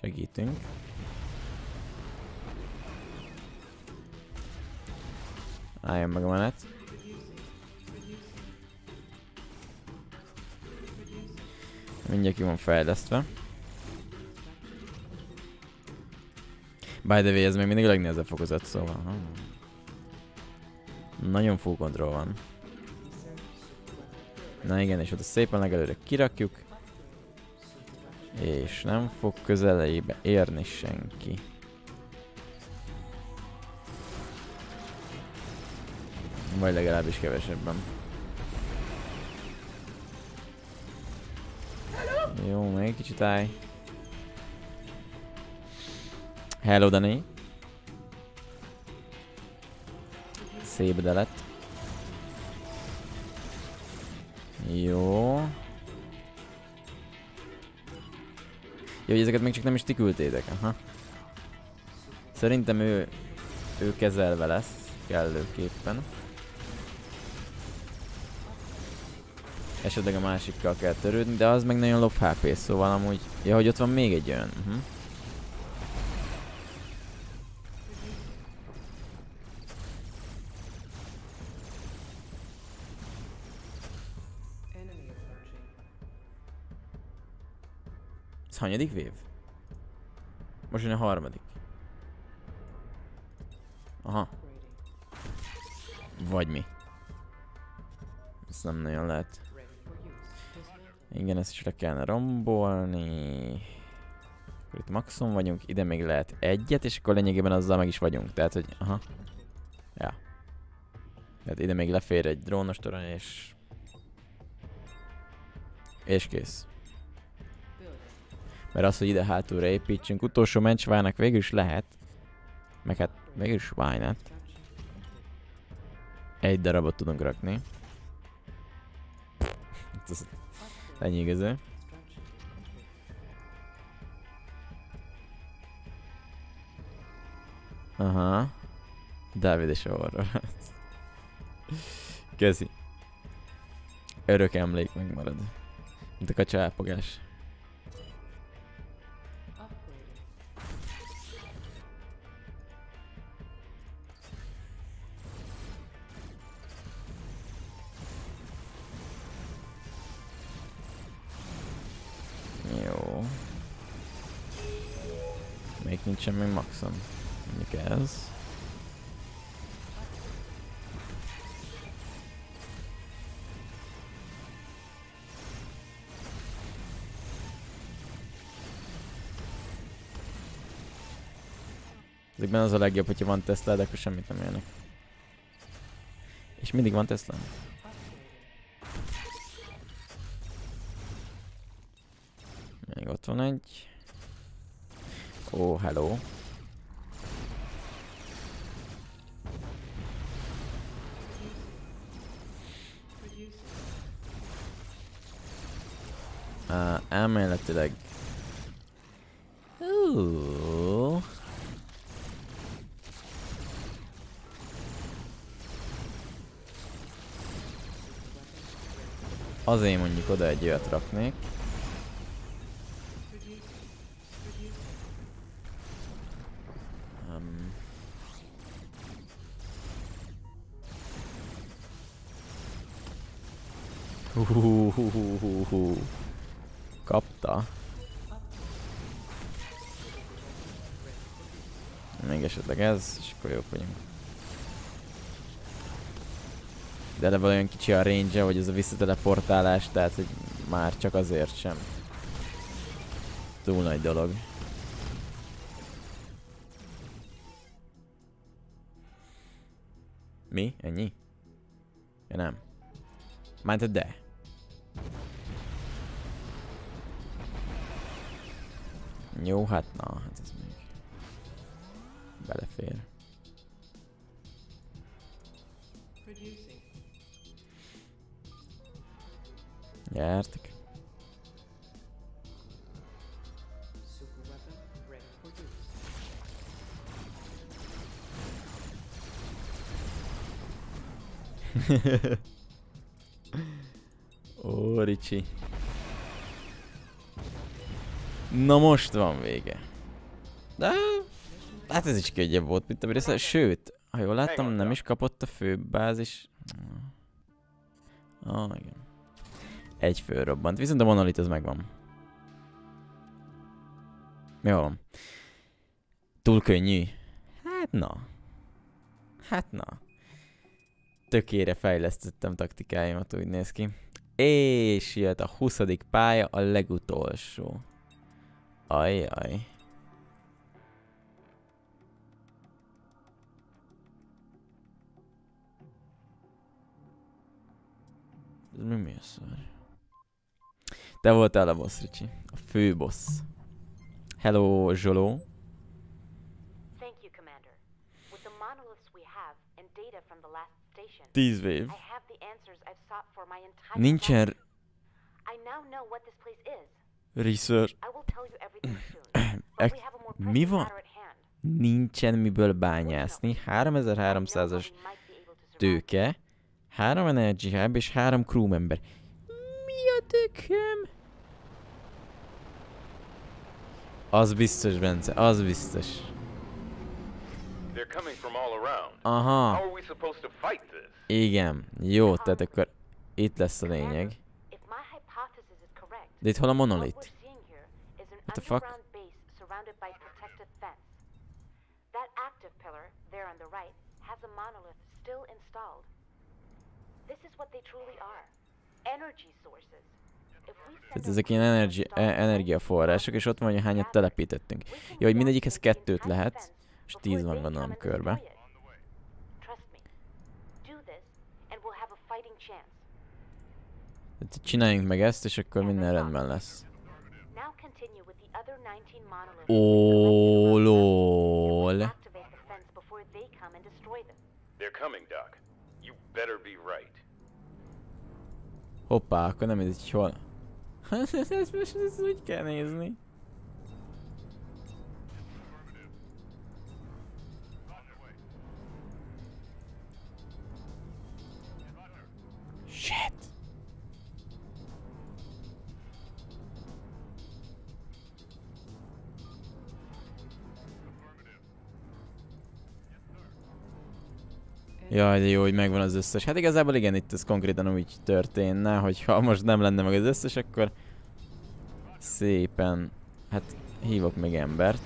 segítünk. Álljon meg a menet. Mindjárt ki van fejlesztve. By the way, ez még mindig a legnehezebb fokozat, szóval... Nagyon full control van. Na igen, és oda szépen legelőre kirakjuk. És nem fog közelébe érni senki. Vagy legalábbis kevesebben. Jó, még kicsit állj. Hello, Dani. Szép de lett. Jó. Jó, hogy ezeket még csak nem is ti küldtétek, aha. Szerintem ő, ő kezelve lesz kellőképpen. Esetleg a másikkal kell törődni, de az meg nagyon low HP, szóval amúgy... Ja, hogy ott van még egy olyan. Enemy approaching. Ez hanyadik vév? Most jön a harmadik. Aha, vagy mi. Ezt nem nagyon lehet. Igen, ezt is le kellene rombolni. Itt maximum vagyunk, ide még lehet egyet, és akkor lényegében azzal meg is vagyunk. Tehát, hogy aha. Ja. Tehát ide még lefér egy drónos torony, és... És kész. Mert az, hogy ide hátulra építsünk, utolsó mencsvának végül is lehet. Meg hát végül is why not? Egy darabot tudunk rakni. Construction complete. Aha. Dávid és orra. Kezi. Örök emlék megmarad. Mint a kacsa elpogás. Még nincsen még maxon. Mondjuk ez. Ezekben az a legjobb, hogyha van Tesla, de akkor semmit nem élnek. És mindig van Tesla. Még ott van egy. Oh, hello. Uh, elméletileg... Ooh. Azért mondjuk oda egy olyat raknék. Huhuhuhuhu. Kapta. Még esetleg ez, és akkor jók vagyunk. De eleve olyan kicsi a range hogy ez a visszateleportálás, tehát hogy már csak azért sem. Túl nagy dolog. Mi? Ennyi? Ja nem. Mármint de. Jó, hát na, hát ez még belefér. Use. Ó, Ricsi. Na most van vége. De hát ez is könnyebb volt, mint a része. Sőt, ha jól láttam, nem is kapott a főbázis. Ah, igen. Egy fölrobbant, viszont a monolit az megvan. Jó van. Túl könnyű. Hát na. Hát na. Tökére fejlesztettem taktikáimat, úgy néz ki. És jött a 20. pálya, a legutolsó. Ajjaj. Ez mi mi a szar? Te voltál a boss, Ricsi. A fő boss. Hello, Zsoló. Thank you, Commander. With the monoliths we have and data from the last station, Tíz. I have the answers I've sought for my entire Nincsen life. I now know what this place is. Research. Mi van? Nincsen miből bányászni. I know 3300-as how we might be able to survive. tőke, három energy hub és három crew member. Mi a tököm? Az biztos, Bence, az biztos. Aha, igen. Jó, tehát akkor itt lesz a lényeg. If my hypothesis is correct, De itt hol a monolit? What the fuck? underground base surrounded by protected fence. That active pillar there on the right has a monolith still installed. This is what they truly are. Energy sources. If we send Tehát ezek ilyen install e- energiaforrások, és ott van, hogy hányat telepítettünk. Jó, hogy mindegyikhez kettőt lehet, és tíz van gondolom körbe. Trust me. Do this Hát csináljunk meg ezt, és akkor minden rendben lesz. Now continue with the other 19 monoliths. Ó, lol. right. Hoppá, akkor nem ez így hol. ezt, ezt, ezt, ezt úgy kell nézni. Shit. Jaj, de jó, hogy megvan az összes. Hát igazából igen, itt ez konkrétan úgy történne, hogy ha most nem lenne meg az összes, akkor szépen, hát hívok meg embert.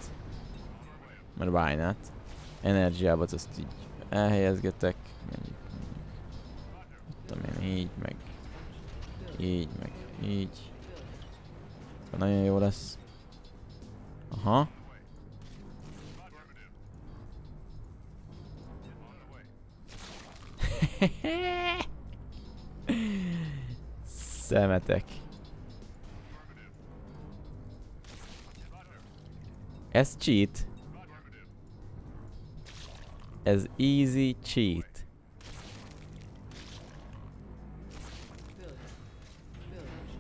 Mert why not? Energiábat azt így elhelyezgetek. Mondjuk, mondjuk, tudom én, így, meg így, meg így. Nagyon jó lesz. Aha. Szemetek. Ez cheat. Ez easy cheat.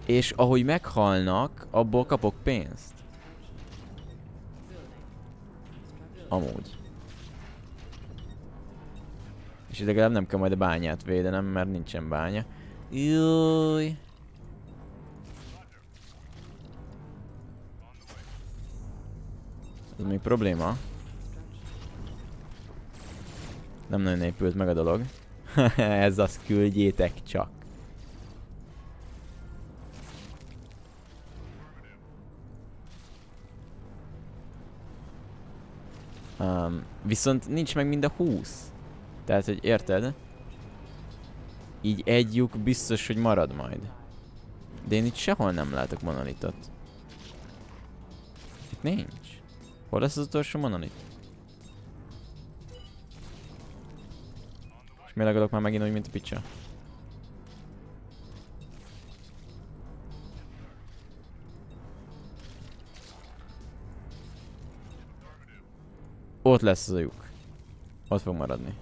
És ahogy meghalnak, abból kapok pénzt. Amúgy. És legalább nem kell majd a bányát védenem, mert nincsen bánya. Júj. Ez még probléma. Nem nagyon épült meg a dolog. Ez azt küldjétek csak. Um, viszont nincs meg mind a 20. Tehát, hogy érted? Így egy lyuk biztos, hogy marad majd. De én itt sehol nem látok monolitot. Itt nincs. Hol lesz az utolsó monolit? És mi legalább már megint úgy, mint a picsa? Ott lesz az a lyuk. Ott fog maradni.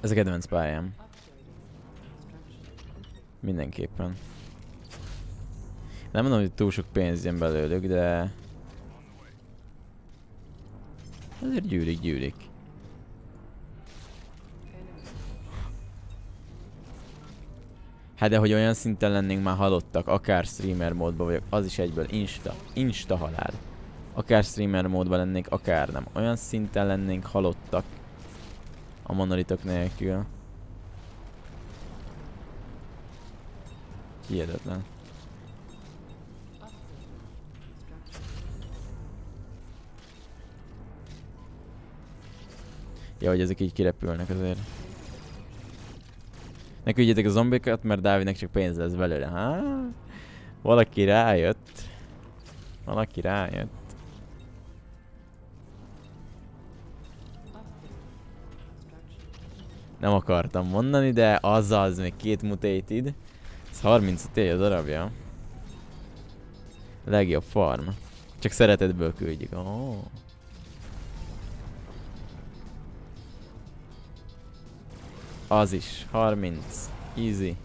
Ez a kedvenc pályám. Mindenképpen. Nem mondom, hogy túl sok pénz jön belőlük, de... Azért gyűlik, gyűlik. Hát de hogy olyan szinten lennénk már halottak, akár streamer módban vagyok, az is egyből insta, insta halál. Akár streamer módban lennénk, akár nem. Olyan szinten lennénk halottak a monolitok nélkül. Hihetetlen. Ja, hogy ezek így kirepülnek azért. Ne küldjétek a zombikat, mert Dávidnek csak pénz lesz belőle. Há? Valaki rájött. Valaki rájött. Nem akartam mondani, de az az, még két mutated. Ez 30 T a darabja. Legjobb farm. Csak szeretetből küldjük. Oh. Az is. 30. Easy.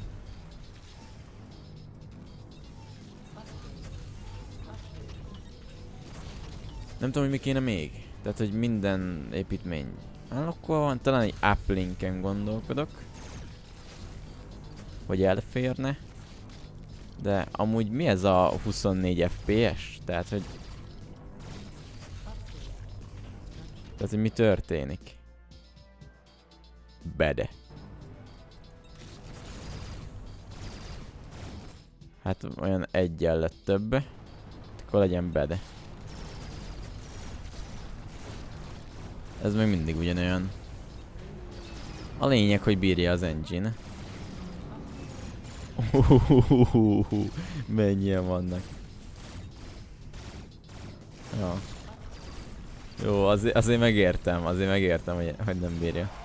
Nem tudom, hogy mi kéne még. Tehát, hogy minden építmény. Akkor van, talán egy uplinken gondolkodok. Hogy elférne. De amúgy mi ez a 24 FPS? Tehát, hogy... Tehát, hogy mi történik? Bede. Hát olyan egyel lett több. Akkor legyen bede. Ez még mindig ugyanolyan. A lényeg, hogy bírja az engine. Uhuhuhuhu, mennyien vannak. Ja. Jó, azért, azért megértem, azért megértem, hogy, hogy nem bírja.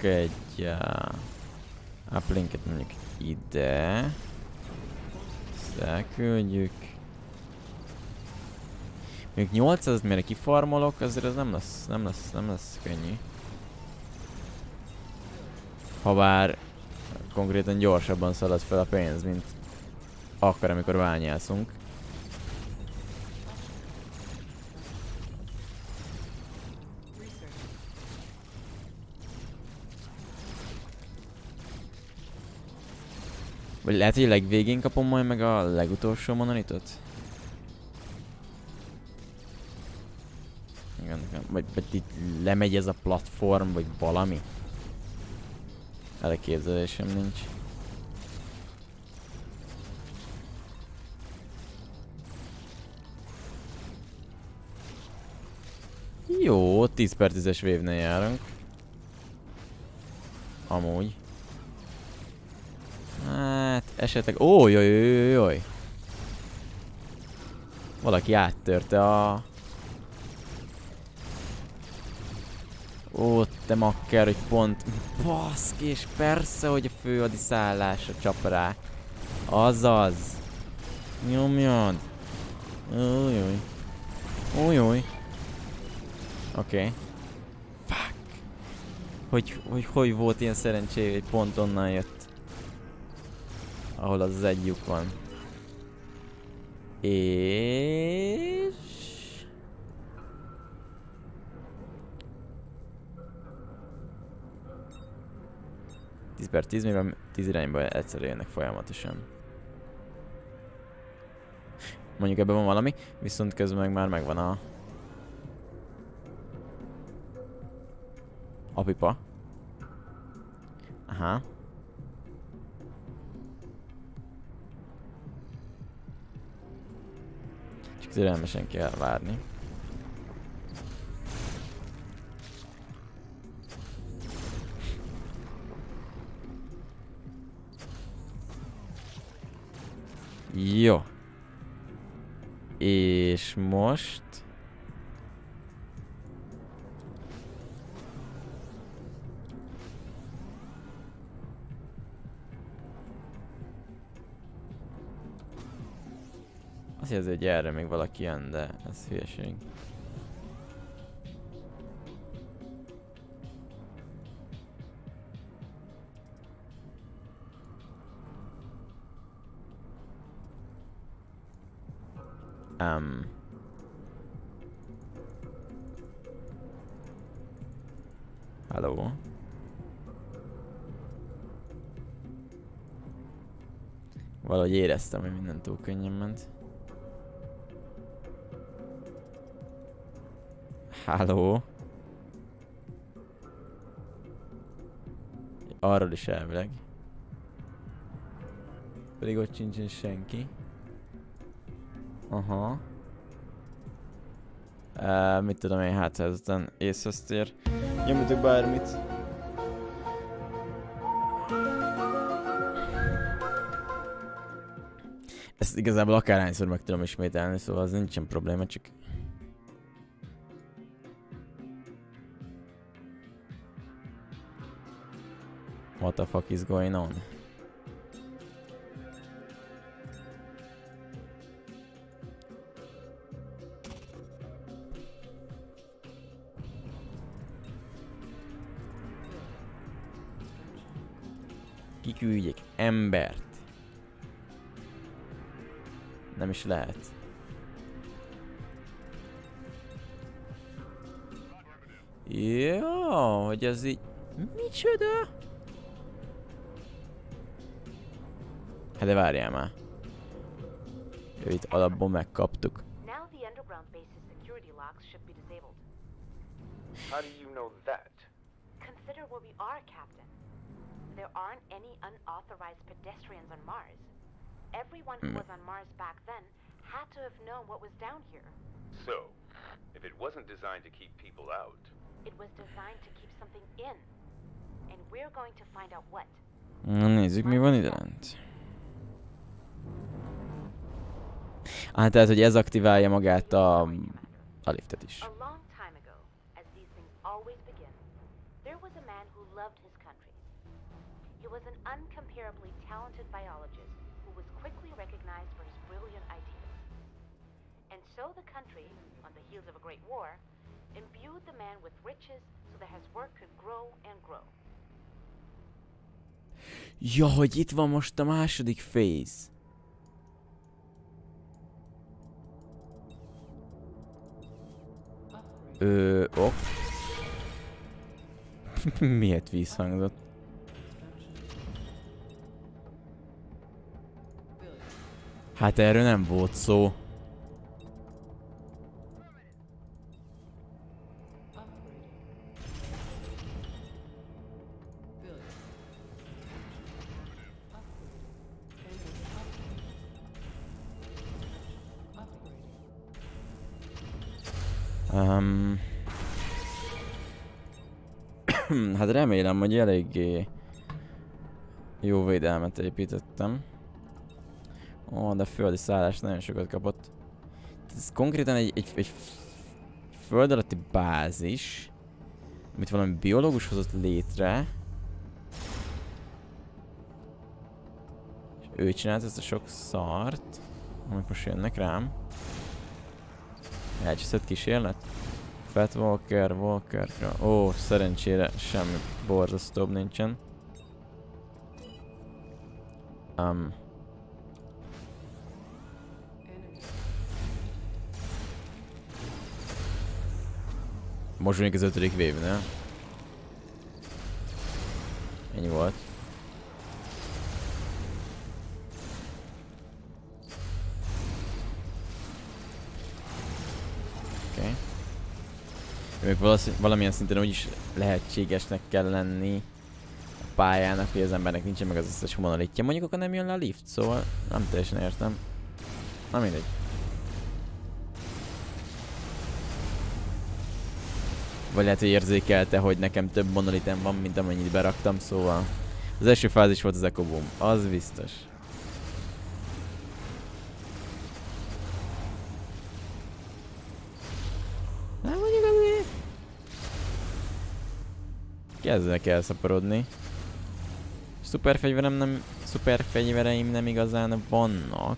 Rakok egy uh, uplinket mondjuk ide. Ezt elküldjük. Még 800 mire kifarmolok, azért ez nem lesz, nem lesz, nem lesz könnyű. Habár konkrétan gyorsabban szalad fel a pénz, mint akkor, amikor bányászunk. Vagy lehet, hogy legvégén kapom majd meg a legutolsó monolitot? Igen, igen. Vagy, vagy itt lemegy ez a platform, vagy valami? Elképzelésem nincs. Jó, 10 per 10-es vévnél járunk. Amúgy. Esetleg... Ó, jaj, jaj, jaj. Valaki áttörte a... Ó, te makker, hogy pont... Baszki, és persze, hogy a főadiszállásra csap rá. Azaz. Nyomjad. Újjúj. Újjúj. Oké. Okay. Fuck. Hogy, hogy, hogy volt ilyen szerencsé, hogy pont onnan jött. Ahol az, egy van. És... Tíz per tíz, mivel tíz irányba egyszer jönnek folyamatosan. Mondjuk ebben van valami, viszont közben meg már megvan a... A pipa. Aha. Türelmesen kell várni. Jó. És most... Azt jelzi, hogy erre még valaki jön, de ez hülyeség. Um. Halló? Valahogy éreztem, hogy minden túl könnyen ment. Halló? Arról is elvileg. Pedig ott sincsen senki. Aha. Uh, mit tudom én, hát ezután észhez ér. Nyomjatok bármit. Ezt igazából akárhányszor meg tudom ismételni, szóval az nincsen probléma, csak... What the fuck is going on? Kiküldjek embert. Nem is lehet. Jó, hogy ez így... Micsoda? Hát de várjál már. Őt alapból megkaptuk. How do you know that? Consider where we are, Captain. There aren't any unauthorized pedestrians on Mars. Everyone who Mm. was on Mars back then had to have known what was down here. So, if it wasn't designed to keep people out, It was designed to keep something in. And we're going to find out what. Na nézzük, mi van ide lent. Ah, tehát, hogy ez aktiválja magát a, a liftet is. So the country, on the heels of a great war, imbued the man with riches so that his work could grow and grow. Ja, hogy itt van most a második phase. Ö, ok. Miért vízhangzott? Hát erről nem volt szó. Eléggé jó védelmet építettem. Ó, de földi szállás nagyon sokat kapott. Ez konkrétan egy, egy, egy föld alatti bázis, amit valami biológus hozott létre. És ő csinált ezt a sok szart, amik most jönnek rám. Elcseszett kísérlet? Fat Walker, Walker, Ó, szerencsére semmi borzasztóbb nincsen. Um, most vagyunk az ötödik wave Ennyi volt. Valószín- valamilyen szinten úgyis lehetségesnek kell lenni a pályának, hogy az embernek nincsen meg az összes monolitja. Mondjuk akkor nem jön le a lift, szóval nem teljesen értem. Na mindegy. Vagy lehet, hogy érzékelte, hogy nekem több monolitem van, mint amennyit beraktam, szóval... Az első fázis volt az Boom, az biztos. Kezdek elszaporodni. Szuperfegyverem nem... Szuperfegyvereim nem igazán vannak.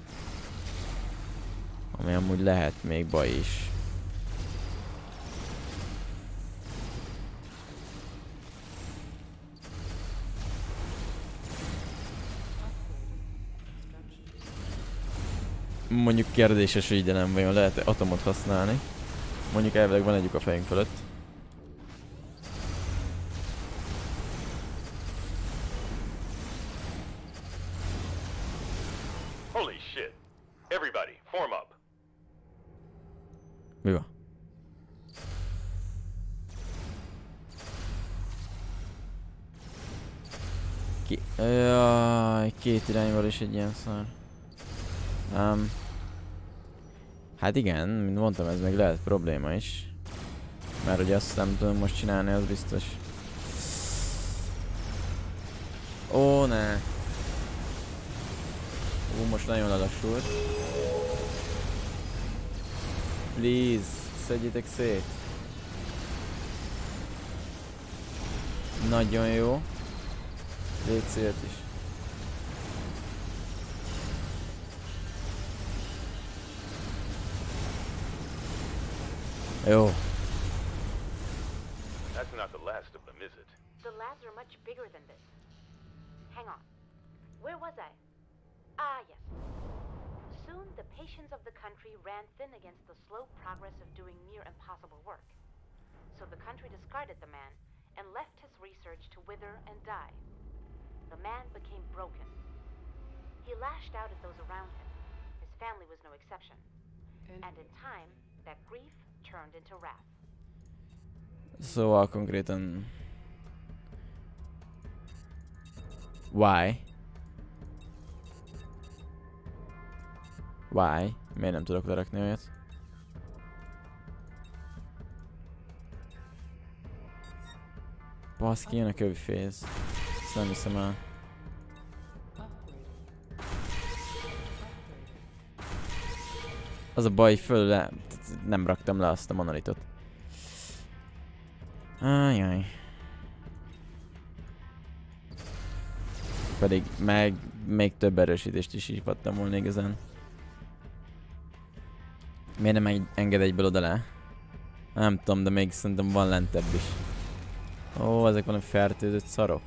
Ami amúgy lehet még baj is. Mondjuk kérdéses, hogy ide nem vajon lehet -e atomot használni. Mondjuk elvileg van együk a fejünk fölött. Egy ilyen szar. Um, hát igen, mint mondtam, ez még lehet probléma is. Mert hogy azt nem tudom most csinálni, az biztos. Ó, ne. Ó, most nagyon lelassult. Please, szedjétek szét. Nagyon jó. Légy is. Jó. That's not the last of them, is it? The labs are much bigger than this. Hang on. Where was I? Ah, yes. Soon the patience of the country ran thin against the slow progress of doing near impossible work. So the country discarded the man and left his research to wither and die. The man became broken. He lashed out at those around him. His family was no exception. And in time, that grief turned into wrath. Szóval konkrétan... Why? Why? Miért nem tudok lerakni olyat? Baszki, jön a kövifész. Ezt nem hiszem el. Az a baj, föl le... nem raktam le azt a monolitot. Ajaj. Pedig meg még több erősítést is hívhattam volna igazán. Miért nem enged egyből oda le? Nem tudom, de még szerintem van lentebb is. Ó, ezek valami fertőzött szarok.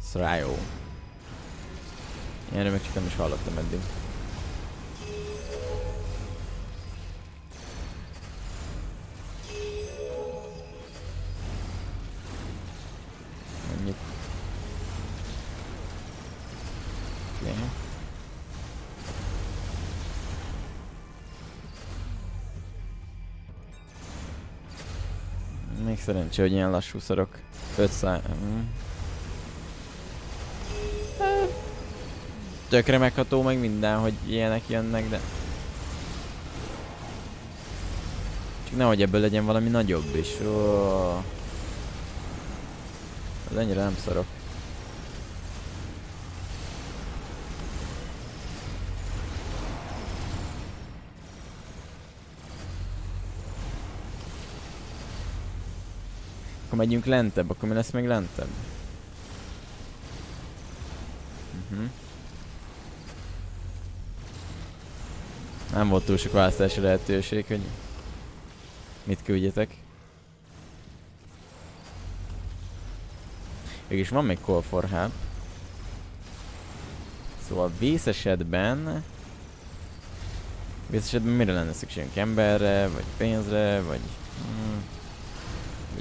Szrájó. Ilyenről még csak nem is hallottam eddig. Szerencsé, hogy ilyen lassú szarok. 500... Mm. Hát, Tökre megható meg minden, hogy ilyenek jönnek, de... Csak nehogy ebből legyen valami nagyobb is. Ó. Az ennyire nem szarok. Akkor megyünk lentebb, akkor mi lesz még lentebb? Uh-huh. Nem volt túl sok választási lehetőség, hogy mit küldjetek. Mégis van még Call for Help. Szóval vész esetben... Vész esetben mire lenne szükségünk? Emberre, vagy pénzre, vagy...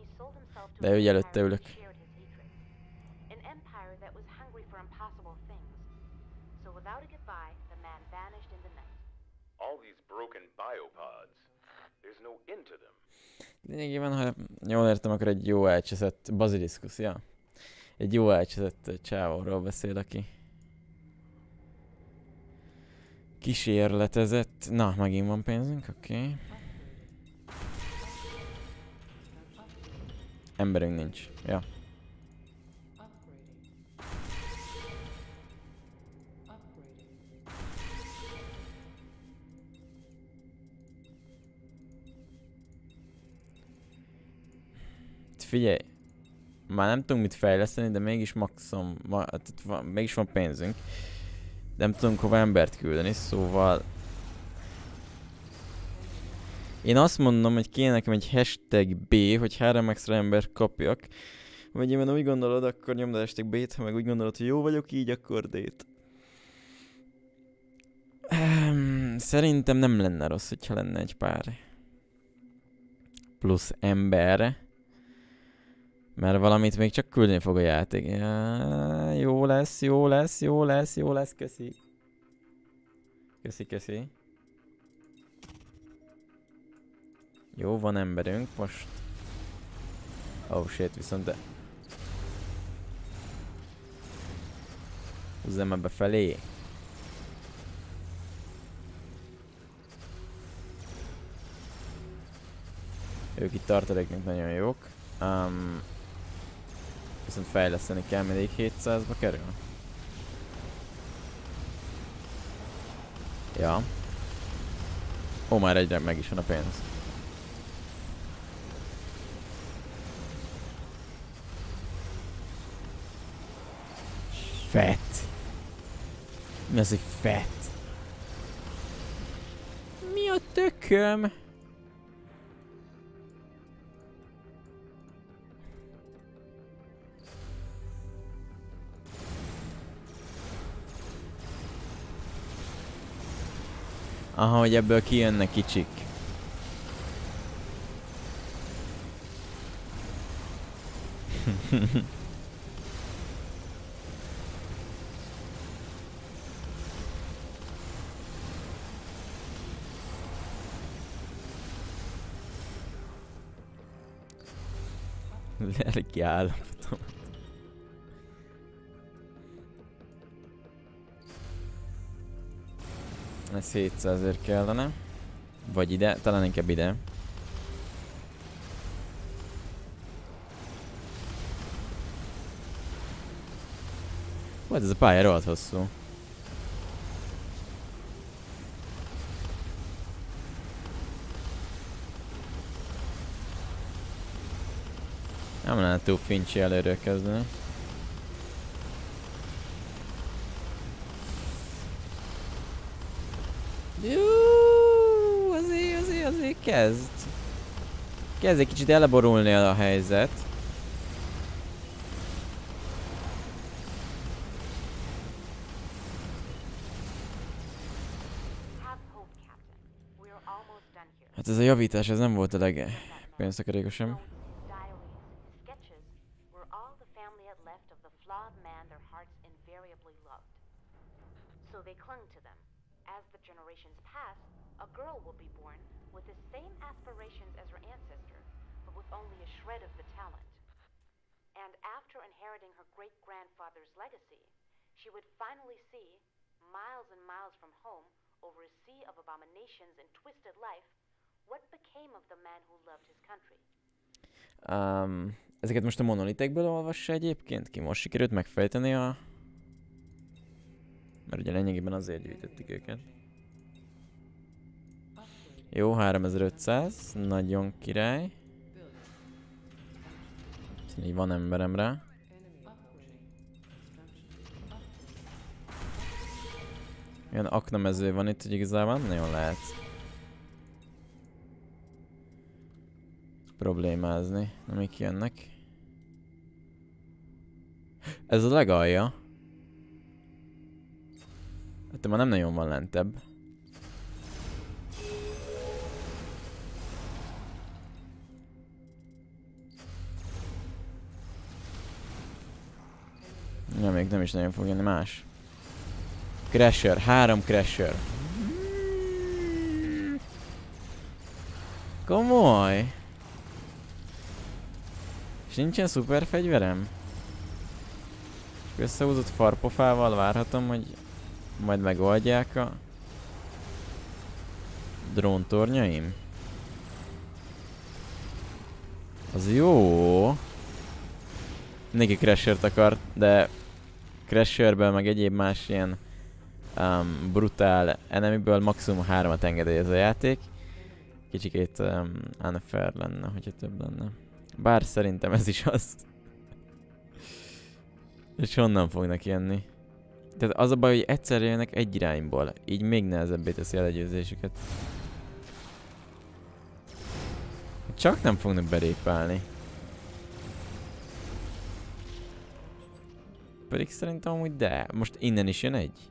he sold himself to De ő előtte ülök. that shared his hatred. An empire that was hungry for impossible things. So without a goodbye, the man vanished in the night. All these broken biopods. There's no end to them. Lényegében, ha jól értem, akkor egy jó elcseszett baziliszkusz, ja. Egy jó elcseszett csávóról beszél, aki kísérletezett. Na, megint van pénzünk, oké. Okay. Emberünk nincs. Ja. Figyelj, már nem tudunk mit fejleszteni, de mégis maximum, ma, van, mégis van pénzünk. Nem tudunk hova embert küldeni, szóval... Én azt mondom, hogy kéne nekem egy hashtag B, hogy három extra ember kapjak. Vagy én úgy gondolod, akkor nyomd a hashtag B-t, ha meg úgy gondolod, hogy jó vagyok így, akkor D-t. Ehm, Szerintem nem lenne rossz, hogyha lenne egy pár plusz ember. Mert valamit még csak küldeni fog a játék. Ja, jó lesz, jó lesz, jó lesz, jó lesz, köszi. Köszi, köszi. Jó, van emberünk most. Oh shit, viszont de... Húzzam ebbe felé. Ők itt tartaléknak nagyon jók. Um, viszont fejleszteni kell, mindig 700-ba kerül. Ja. Ó, már egyre meg is van a pénz. Fett. Mi az, hogy fett? Mi a tököm? Aha, hogy ebből kijönnek kicsik. Lelki állapotom. Ez 700 ért kellene. Vagy ide, talán inkább ide. Vagy ez a pálya rohadt hosszú. Nem lenne túl fincsi előről kezdeni. Jó, azért, azért, azért kezd. Kezd egy kicsit elborulni a helyzet. Hát ez a javítás, ez nem volt a sem. Invariably loved. So they clung to them. Generations pass, a girl will be born with the same aspirations as her ancestor, but with only a shred of the talent. And after inheriting her great grandfather's legacy, she would finally see, miles and miles from home, over a sea of abominations and twisted life, what became of the man who loved his country. Um, ezeket most a monolitekből olvassa egyébként ki? Most sikerült megfejteni a... Mert ugye lényegében azért gyűjtöttük őket. Jó, 3500, nagyon király. Így van emberem rá. Ilyen aknamező van itt, hogy igazából nem nagyon lehet problémázni, amik jönnek. Ez a legalja. Hát már nem nagyon van lentebb. Ja, még nem is nagyon fog jönni más. Crasher, három Crasher. Komoly. És nincsen szuper fegyverem? Összehúzott farpofával várhatom, hogy majd megoldják a dróntornyaim? Az jó. Neki Crashert akart, de Crasherből meg egyéb más ilyen um, brutál enemiből maximum hármat engedélyez a játék. Kicsikét um, unfair lenne, hogyha több lenne. Bár szerintem ez is az. És honnan fognak jönni? Tehát az a baj, hogy egyszerre jönnek egy irányból. Így még nehezebbé teszi a legyőzésüket. Csak nem fognak berépálni. Pedig szerintem amúgy de. Most innen is jön egy.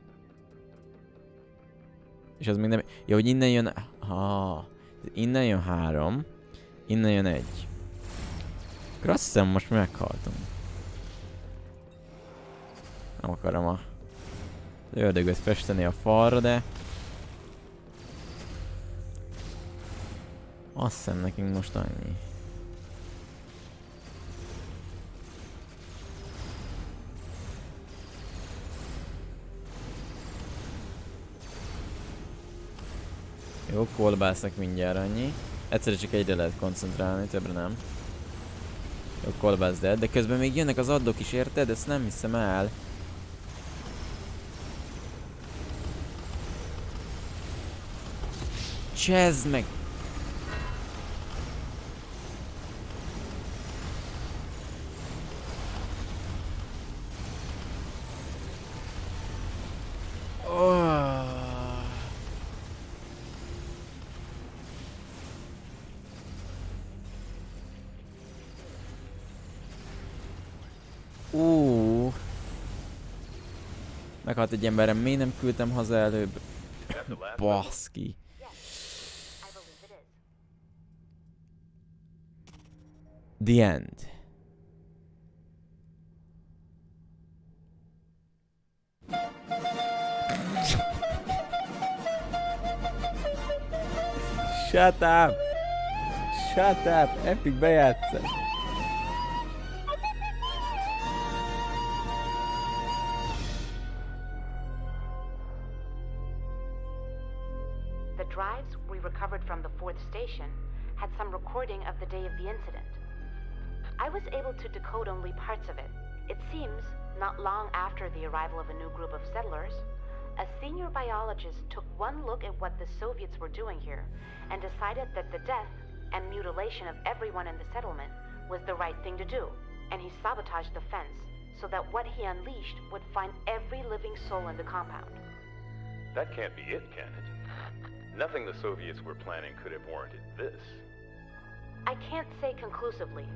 És az még nem... Ja, hogy innen jön... Ha, innen jön három. Innen jön egy. Akkor azt hiszem most meghaltunk. Nem akarom a ördögöt festeni a falra, de... Azt hiszem nekünk most annyi. Jó, kolbásznak mindjárt annyi. Egyszerre csak egyre lehet koncentrálni, többre nem. Jó, kolbász dead, de közben még jönnek az addok is, érted? Ezt nem hiszem el. Csezd meg! Meghalt egy emberem, miért nem küldtem haza előbb? Baszki. The end. Shut up! Shut up! Epic bejátszás! Soviets were doing here and decided that the death and mutilation of everyone in the settlement was the right thing to do. And he sabotaged the fence so that what he unleashed would find every living soul in the compound. That can't be it, can it? Nothing the Soviets were planning could have warranted this. I can't say conclusively.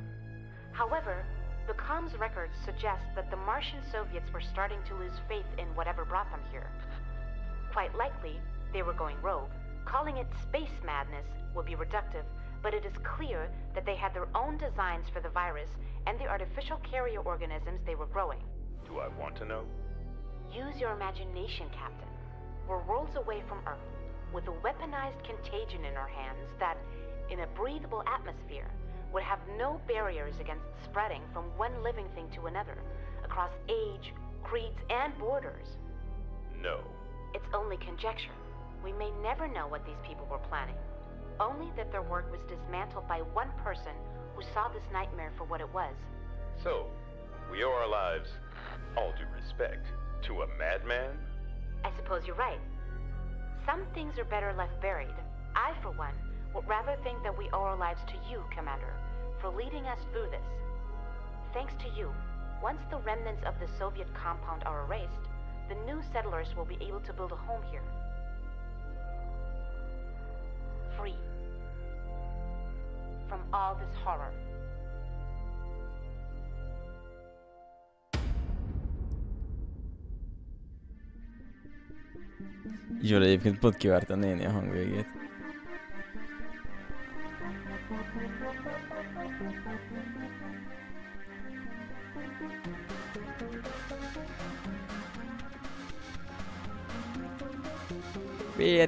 However, the comms records suggest that the Martian Soviets were starting to lose faith in whatever brought them here. Quite likely, they were going rogue. Calling it space madness would be reductive, but it is clear that they had their own designs for the virus and the artificial carrier organisms they were growing. Do I want to know? Use your imagination, Captain. We're worlds away from Earth, with a weaponized contagion in our hands that, in a breathable atmosphere, would have no barriers against spreading from one living thing to another, across age, creeds, and borders. No. It's only conjecture. We may never know what these people were planning. Only that their work was dismantled by one person who saw this nightmare for what it was. So, we owe our lives, all due respect, to a madman? I suppose you're right. Some things are better left buried. I, for one, would rather think that we owe our lives to you, Commander, for leading us through this. Thanks to you, once the remnants of the Soviet compound are erased, the new settlers will be able to build a home here. Free. From all this horror. Zsolt egyébként pont kivárta a néni a hangvégét.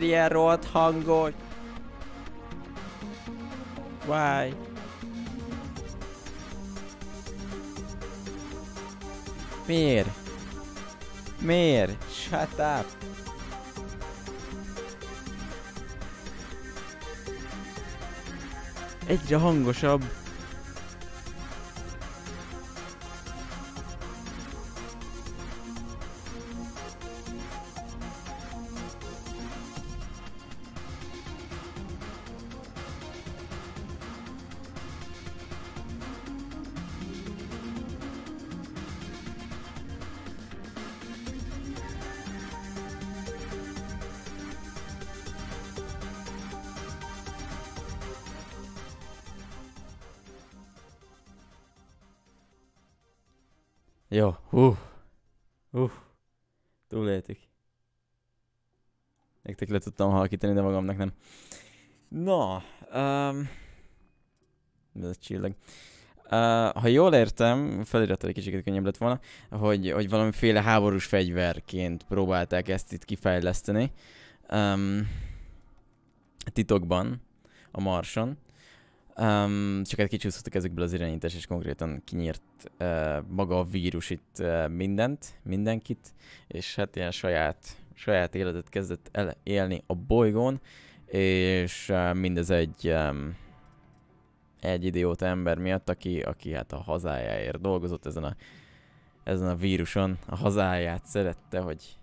Ilyen rohadt hangos? Why? Miért? Miért? Shut up! Egyre hangosabb. Hú, hú, túléltük. Nektek le tudtam halkítani, de magamnak nem. Na, um, ez csillag. Uh, ha jól értem, feliratot egy kicsit könnyebb lett volna, hogy, hogy valamiféle háborús fegyverként próbálták ezt itt kifejleszteni. Um, titokban, a Marson. Um, csak egy kicsúszottak ezekből az irányítás, és konkrétan kinyírt uh, maga a vírus itt uh, mindent, mindenkit, és hát ilyen saját, saját életet kezdett el élni a bolygón, és uh, mindez egy um, egy idióta ember miatt, aki, aki hát a hazájáért dolgozott ezen a, ezen a víruson, a hazáját szerette, hogy,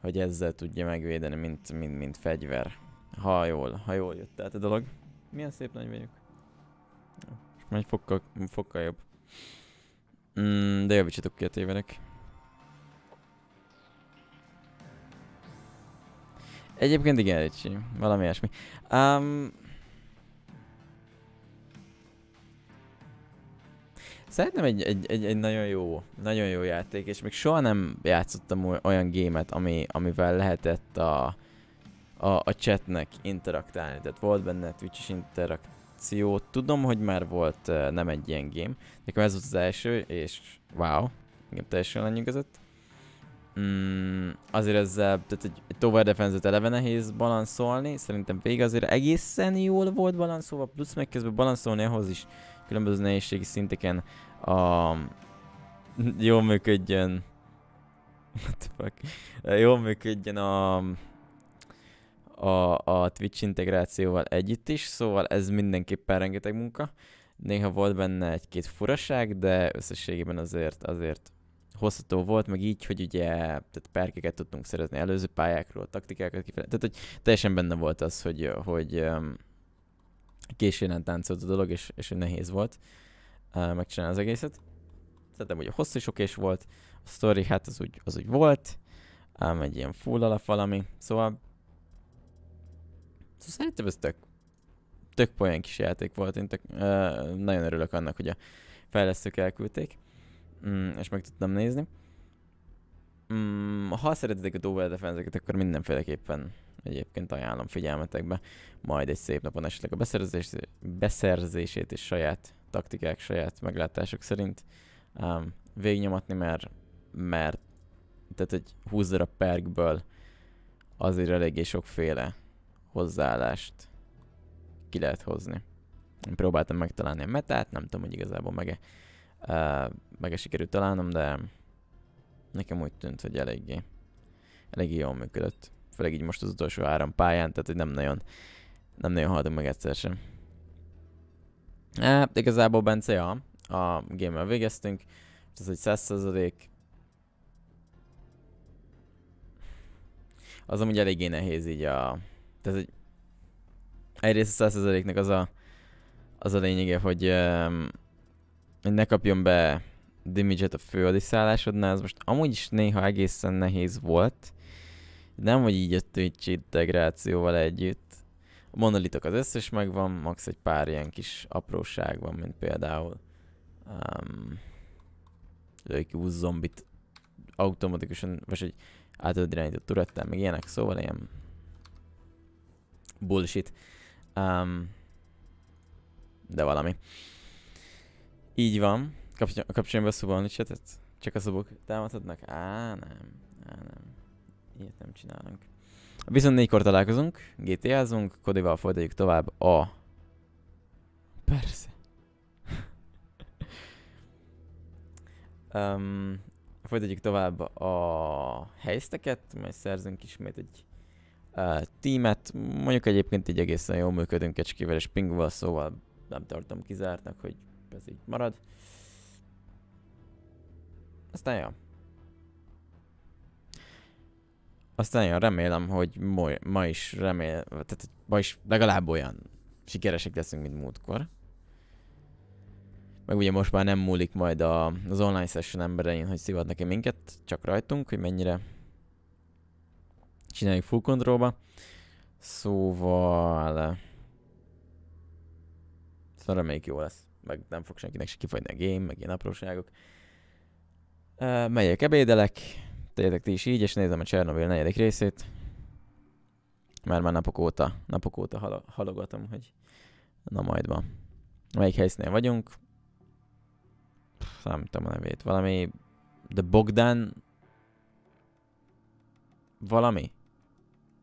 hogy ezzel tudja megvédeni, mint, mint, mint fegyver. Ha jól, ha jól jött át a dolog. Milyen szép nagy vagyok. És már fokkal, fokkal jobb. Mm, de javítsatok ki a tévedek. Egyébként igen, Ricsi. Valami ilyesmi. Um, Szerintem egy, egy, egy, egy nagyon jó, nagyon jó játék, és még soha nem játszottam oly- olyan gémet, ami, amivel lehetett a, a, a chatnek interaktálni. Tehát volt benne Twitch-es interakció. Tudom, hogy már volt uh, nem egy ilyen game. Nekem ez volt az első, és wow, engem teljesen lenyűgözött. Mm, azért ezzel, tehát egy, egy tower defense eleve nehéz balanszolni, szerintem végig azért egészen jól volt balanszolva, plusz meg közben balanszolni ahhoz is különböző nehézségi szinteken a, jól működjön what the fuck, jól működjön a, a, a Twitch integrációval együtt is, szóval ez mindenképpen rengeteg munka. Néha volt benne egy-két furaság, de összességében azért, azért hozható volt, meg így, hogy ugye tehát perkeket tudtunk szerezni előző pályákról, taktikákat kifele. Tehát, hogy teljesen benne volt az, hogy, hogy um, későn táncolt a dolog, és, és hogy nehéz volt uh, megcsinálni az egészet. Szerintem ugye hosszú is okés volt, a story hát az úgy, az úgy volt, um, egy ilyen full alap valami, Szóval szerintem ez tök, tök poén kis játék volt, én tök, uh, nagyon örülök annak, hogy a fejlesztők elküldték. Mm, és meg tudtam nézni. Mm, ha szeretitek a Tower defense akkor mindenféleképpen egyébként ajánlom figyelmetekbe, majd egy szép napon esetleg a beszerzés, beszerzését és saját taktikák, saját meglátások szerint um, végnyomatni, mert, mert tehát egy 20 darab perkből azért eléggé sokféle hozzáállást ki lehet hozni. Én próbáltam megtalálni a metát, nem tudom, hogy igazából meg-e uh, meg sikerült találnom, de nekem úgy tűnt, hogy eléggé, eléggé jól működött. Főleg így most az utolsó három pályán, tehát hogy nem nagyon, nem nagyon haladunk meg egyszer sem. Hát, igazából Bence, ja, a game végeztünk, ez egy 100 az amúgy eléggé nehéz így a... Tehát, hogy egyrészt a 100 az a, az a lényege, hogy um, hogy ne kapjon be damage a főadiszállásodnál, ez most amúgy is néha egészen nehéz volt. Nem, hogy így a Twitch integrációval együtt. A monolitok az összes megvan, max egy pár ilyen kis apróság van, mint például um, lőj zombit automatikusan, vagy egy általad irányított turettel, meg ilyenek, szóval ilyen bullshit. Um, de valami. Így van. Kapcsoljon be a szobalni csetet? Csak a szobok támadhatnak? Á, nem. Á, nem. Ilyet nem csinálunk. Viszont négykor találkozunk, GTA-zunk, Kodival folytatjuk tovább a... Persze. um, folytatjuk tovább a helyzteket, majd szerzünk ismét egy uh, tímet. Mondjuk egyébként így egészen jól működünk Kecskével és Pingval, szóval nem tartom kizártnak, hogy ez így marad. Aztán ja. Aztán ja, remélem, hogy ma, ma is remél, tehát ma is legalább olyan sikeresek leszünk, mint múltkor. Meg ugye most már nem múlik majd a, az online session emberein, hogy szivatnak-e minket, csak rajtunk, hogy mennyire csináljuk full controlba. Szóval... Szóval reméljük jó lesz meg nem fog senkinek se kifagyni a game, meg ilyen apróságok. Uh, megyek ebédelek, tegyetek ti is így, és nézem a Csernobyl negyedik részét. Mert már napok óta, napok óta hal- halogatom, hogy na majd van. Melyik helyszínen vagyunk? Nem tudom a nevét. Valami... The Bogdan... Valami?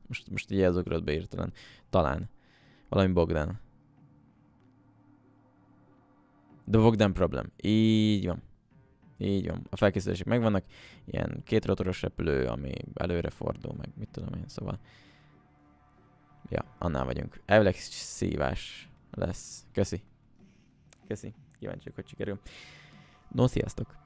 Most, most így az ugrott be Talán. Valami Bogdan. The Bogdan Problem. Így van. Így van. A felkészülések megvannak. Ilyen két rotoros repülő, ami előre fordul, meg mit tudom én, szóval. Ja, annál vagyunk. Elvileg szívás lesz. Köszi. Köszi. Kíváncsiak, hogy sikerül. No, sziasztok!